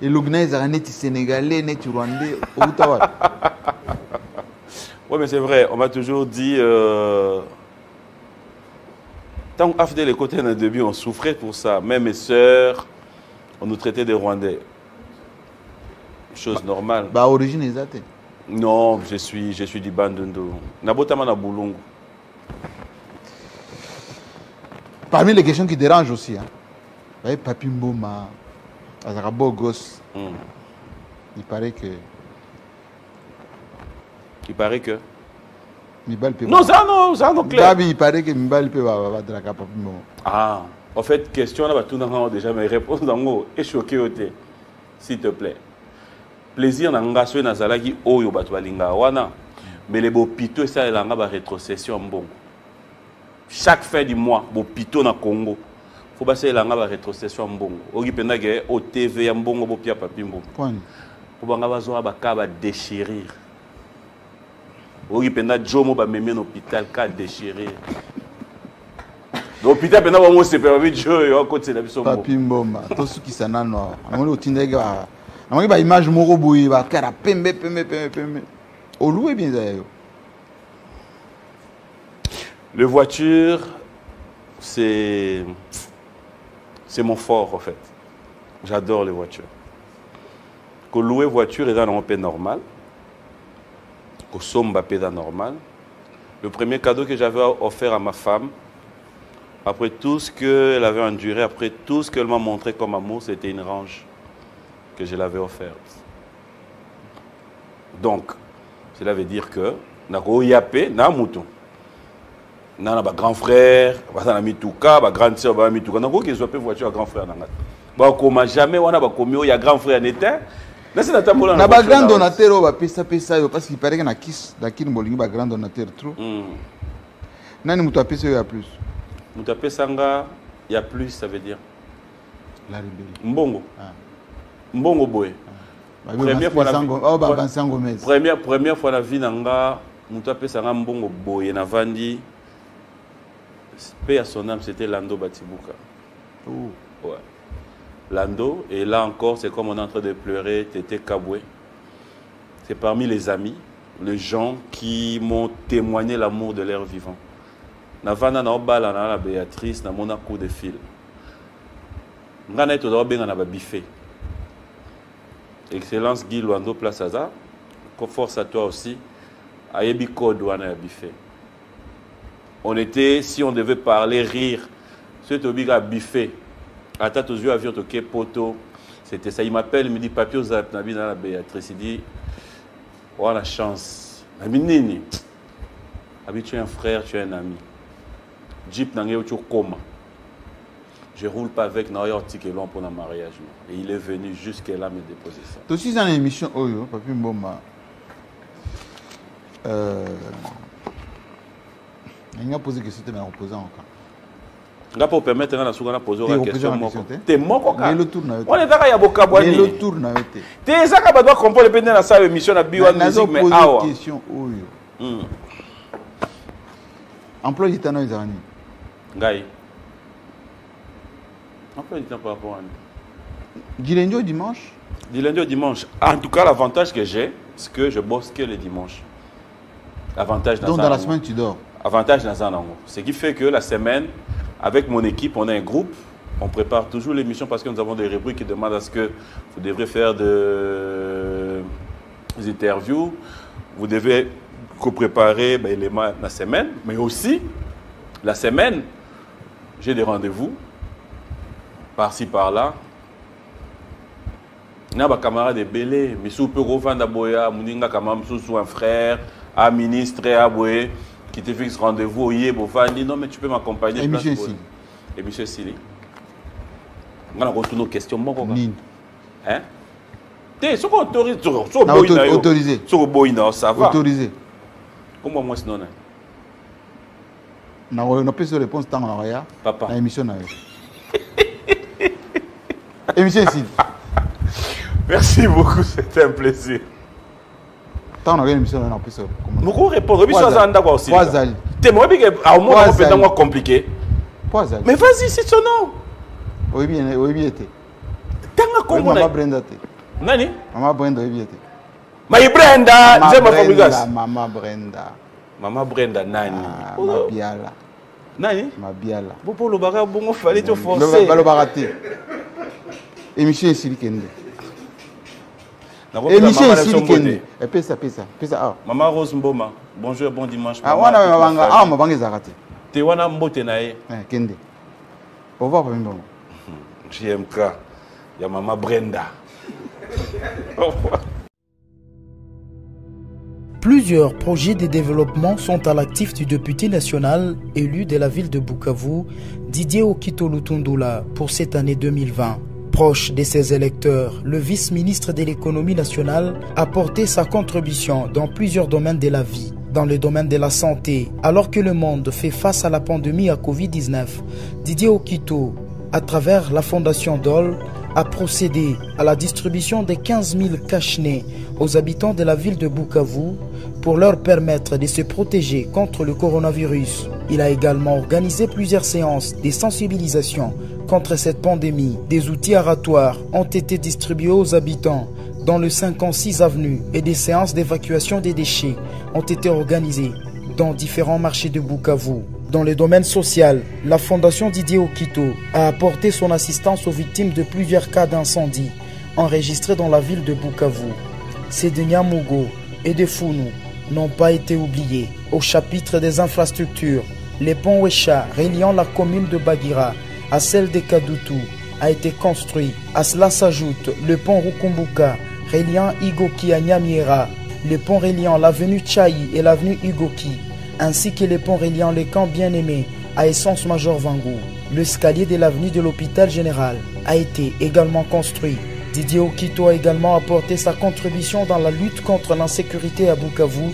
na ezalaka neti sénégalais neti rwandais
Oui, mais c'est vrai, on m'a toujours dit. Euh, tant qu'AFDL côté d'un début, on souffrait pour ça. Même mes sœurs, on nous traitait de Rwandais. Chose normale.
baorigine eza te
Non, je suis, je suis du Bandundu. Nabotama na Boulungu.
Parmi les questions qui dérangent aussi, hein. vous voyez, Papi Mboma, Azara beau gosse,
Hmm.
il paraît que.
Il paraît que.
Mibal peut
Non, ça non, ça non clair.
Il paraît que Mibal peut va va draga Papi Mboma.
Ah, en fait, question là, tout le monde déjà, mais réponse d'ango est choqué au thé. S'il te plaît. Plaisir na nga soe nazalaki oyo bato balinga wana. Mais les bopito ça elanga ba rétrocession mbongo. chaque fin du mois bopito na congo fo basalelanga barétrocession ya mbongo. Oki mpenza ke otv ya mbongo bopia papi mbongo. Mpo banga bazwaka baka badéchirir oki mpenza jomo bamemi na hôpital ka déchirir. Hôpital mpenza bango osepe papi jo oyo akotela biso
papi mbomba tosukisa nano namoni otindaki namoni baimage moko boye bakara pembe pembe pembe pembe. Oluwe bien eza yayo
Les voitures, c'est mon fort en fait. J'adore les voitures. Que louer voiture est dans un normal. Que somba est normal. Le premier cadeau que j'avais offert à ma femme, après tout ce qu'elle avait enduré, après tout ce qu'elle m'a montré comme amour, c'était une range que je l'avais offerte. Donc, cela veut dire que, na na mouton. Na ba grand frère, baza na mituka, ba grande sœur ba mituka. Na ko ke zope voiture ya grand frère na ngata. Ba koma jamais wana ba komi ya grand frère n'était. Na sina tambola
na bagrand donateur oyo bapesapesa yo parce qu'il paraît que na kis na kini bolingi bagrand donateur trop nani moto apesa yo ya plus?
Mutu apesanga ya plus ça veut dire
la rébellie
mbongo. Mbongo boye.
Babi Vincent Go- oh, ba Vincent Gomez.
Première première fois na vie na nga mutu apesanga mbongo boye na vandi paix à son âme c'était Lando Batibuka. Ouais. Lando, et là encore, c'est comme on est en train de pleurer, Tété Kabwe. C'est parmi les amis, les gens qui m'ont témoigné l'amour de leur vivant. Navana na obala na la Béatrice, na mon coup de fil. Ngana eto da benga na ba buffet. Excellence Guy Luando Place Aza. Force à toi aussi. Ayebi code wana ya buffet. On était, si on devait parler, rire, ce tobiga buffet. Ata tozu avion toke poto. C'était ça. Il m'appelle, il me dit, papier aux Nabi na la Béatrice. Il dit, oh la chance. Nabi nini. Abi, tu es un frère, tu es un ami. Jeep nangé tu coma. Je roule pas avec Noyer Tikelon pour le mariage. Et il est venu jusqu'à là me déposer ça.
tosi eza na émission oyo papi mboma euh, nalinga pose question te me nakopoza oka
nga mpo permettre nga na suka na pose
Te,
oka
opesa
question
na
moko.
question te?
te moko ka
Lelo tour na yo
ezaka ya
lelo tour na yo te
te ezaka bato bakomprendre mpe nde nasala émission na biwa musique mais awa.
question oyo
Hmm.
emploi du temps na yo ezala nini
ngai emploi du temps par rapport à
du lundi au dimanche?
Du lundi au dimanche. En tout cas l'avantage que j'ai c'est que je bosse que le dimanche. Avantage
donc dans la semaine tu dors
avantage dans un angle. Ce qui fait que la semaine, avec mon équipe, on a un groupe. On prépare toujours l'émission parce que nous avons des rubriques qui demandent à ce que vous devrez faire de- des interviews. Vous devez préparer ben, l'élément la semaine, mais aussi la semaine, j'ai des rendez-vous par-ci par-là. na bacamarade ebele misusu mpe kovanda boye ah, moninga kama mosusu un frère un ministre ah, boye qui te fixe rendez-vous oyeba ovandi non mais tu peux m'accompagner
Émission
place boye.
esili.
émission esili nga na kotuna question moko kaka.
nini
Hein? te soki autorise soki
Na
oboyi
auto-
na yo
autorisé.
na yo ça va
autorisé
kombo mwasi nona
Na- napesi yo réponse ntango na koya
Papa.
na émission na yo émission esili
merci beaucoup c'était un plaisir
ntango émission
moko répondre biso aza ndako
po
osila
azali
te moyebi ke
Po
aomona
azali.
mpenza mwa compliqué
po azali
mais vas-y c'est son nom
oyebi ye- te brenda te
nani
mama brenda oyebi ye te
mai brenda
Mama
nzemba
Brenda,
fabrigas
mama brenda
mama brenda nani
Ah, mabiala
nani
mabiala
popo olobaka bongo fali to
Loba-
forcé
balobaka te émission esili kende
Mama na
esili kende. Epesa pesa pesa awa.
Mama rose mboma bonjour et bon dimanche
Ah, wana mabanga awa mabanga ezalaka te.
Te wana mbote na ye.
Eh, kende. Au revoir papi mbongo
jmk ya mama brenda. Au revoir.
Plusieurs projets de développement sont à l'actif du député national élu de la ville de Bukavu, Didier Okito Lutundula, pour cette année 2020. Proche de ses électeurs, le vice-ministre de l'économie nationale a porté sa contribution dans plusieurs domaines de la vie. Dans le domaine de la santé, alors que le monde fait face à la pandémie à Covid-19, Didier Okito, à travers la fondation Dole, a procédé à la distribution de 15 000 cache-nez aux habitants de la ville de Bukavu pour leur permettre de se protéger contre le coronavirus. Il a également organisé plusieurs séances de sensibilisation contre cette pandémie. Des outils aratoires ont été distribués aux habitants dans le 56 avenue et des séances d'évacuation des déchets ont été organisées dans différents marchés de Bukavu. Dans le domaine social, la Fondation Didier Okito a apporté son assistance aux victimes de plusieurs cas d'incendie enregistrés dans la ville de Bukavu. Ces de Nyamugo et de Funu n'ont pas été oubliés. Au chapitre des infrastructures, les ponts Wesha reliant la commune de Bagira à celle de Kadutu a été construit. À cela s'ajoute le pont Rukumbuka reliant Igoki à Nyamiera, le pont reliant l'avenue Chai et l'avenue Igoki, ainsi que le pont reliant les camps bien-aimés à Essence Major Vangou. L'escalier de l'avenue de l'hôpital général a été également construit. Didier Okito a également apporté sa contribution dans la lutte contre l'insécurité à Bukavu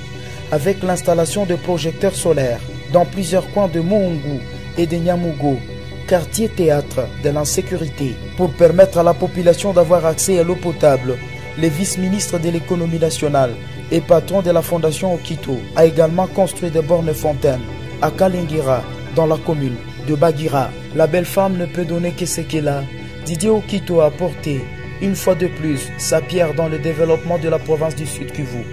avec l'installation de projecteurs solaires dans plusieurs coins de Moungu et de Nyamugo, quartier théâtre de l'insécurité, pour permettre à la population d'avoir accès à l'eau potable. Le vice-ministre de l'économie nationale et patron de la fondation Okito a également construit des bornes fontaines à Kalingira, dans la commune de Bagira. La belle femme ne peut donner que ce qu'elle a. Didier Okito a apporté une fois de plus sa pierre dans le développement de la province du Sud Kivu.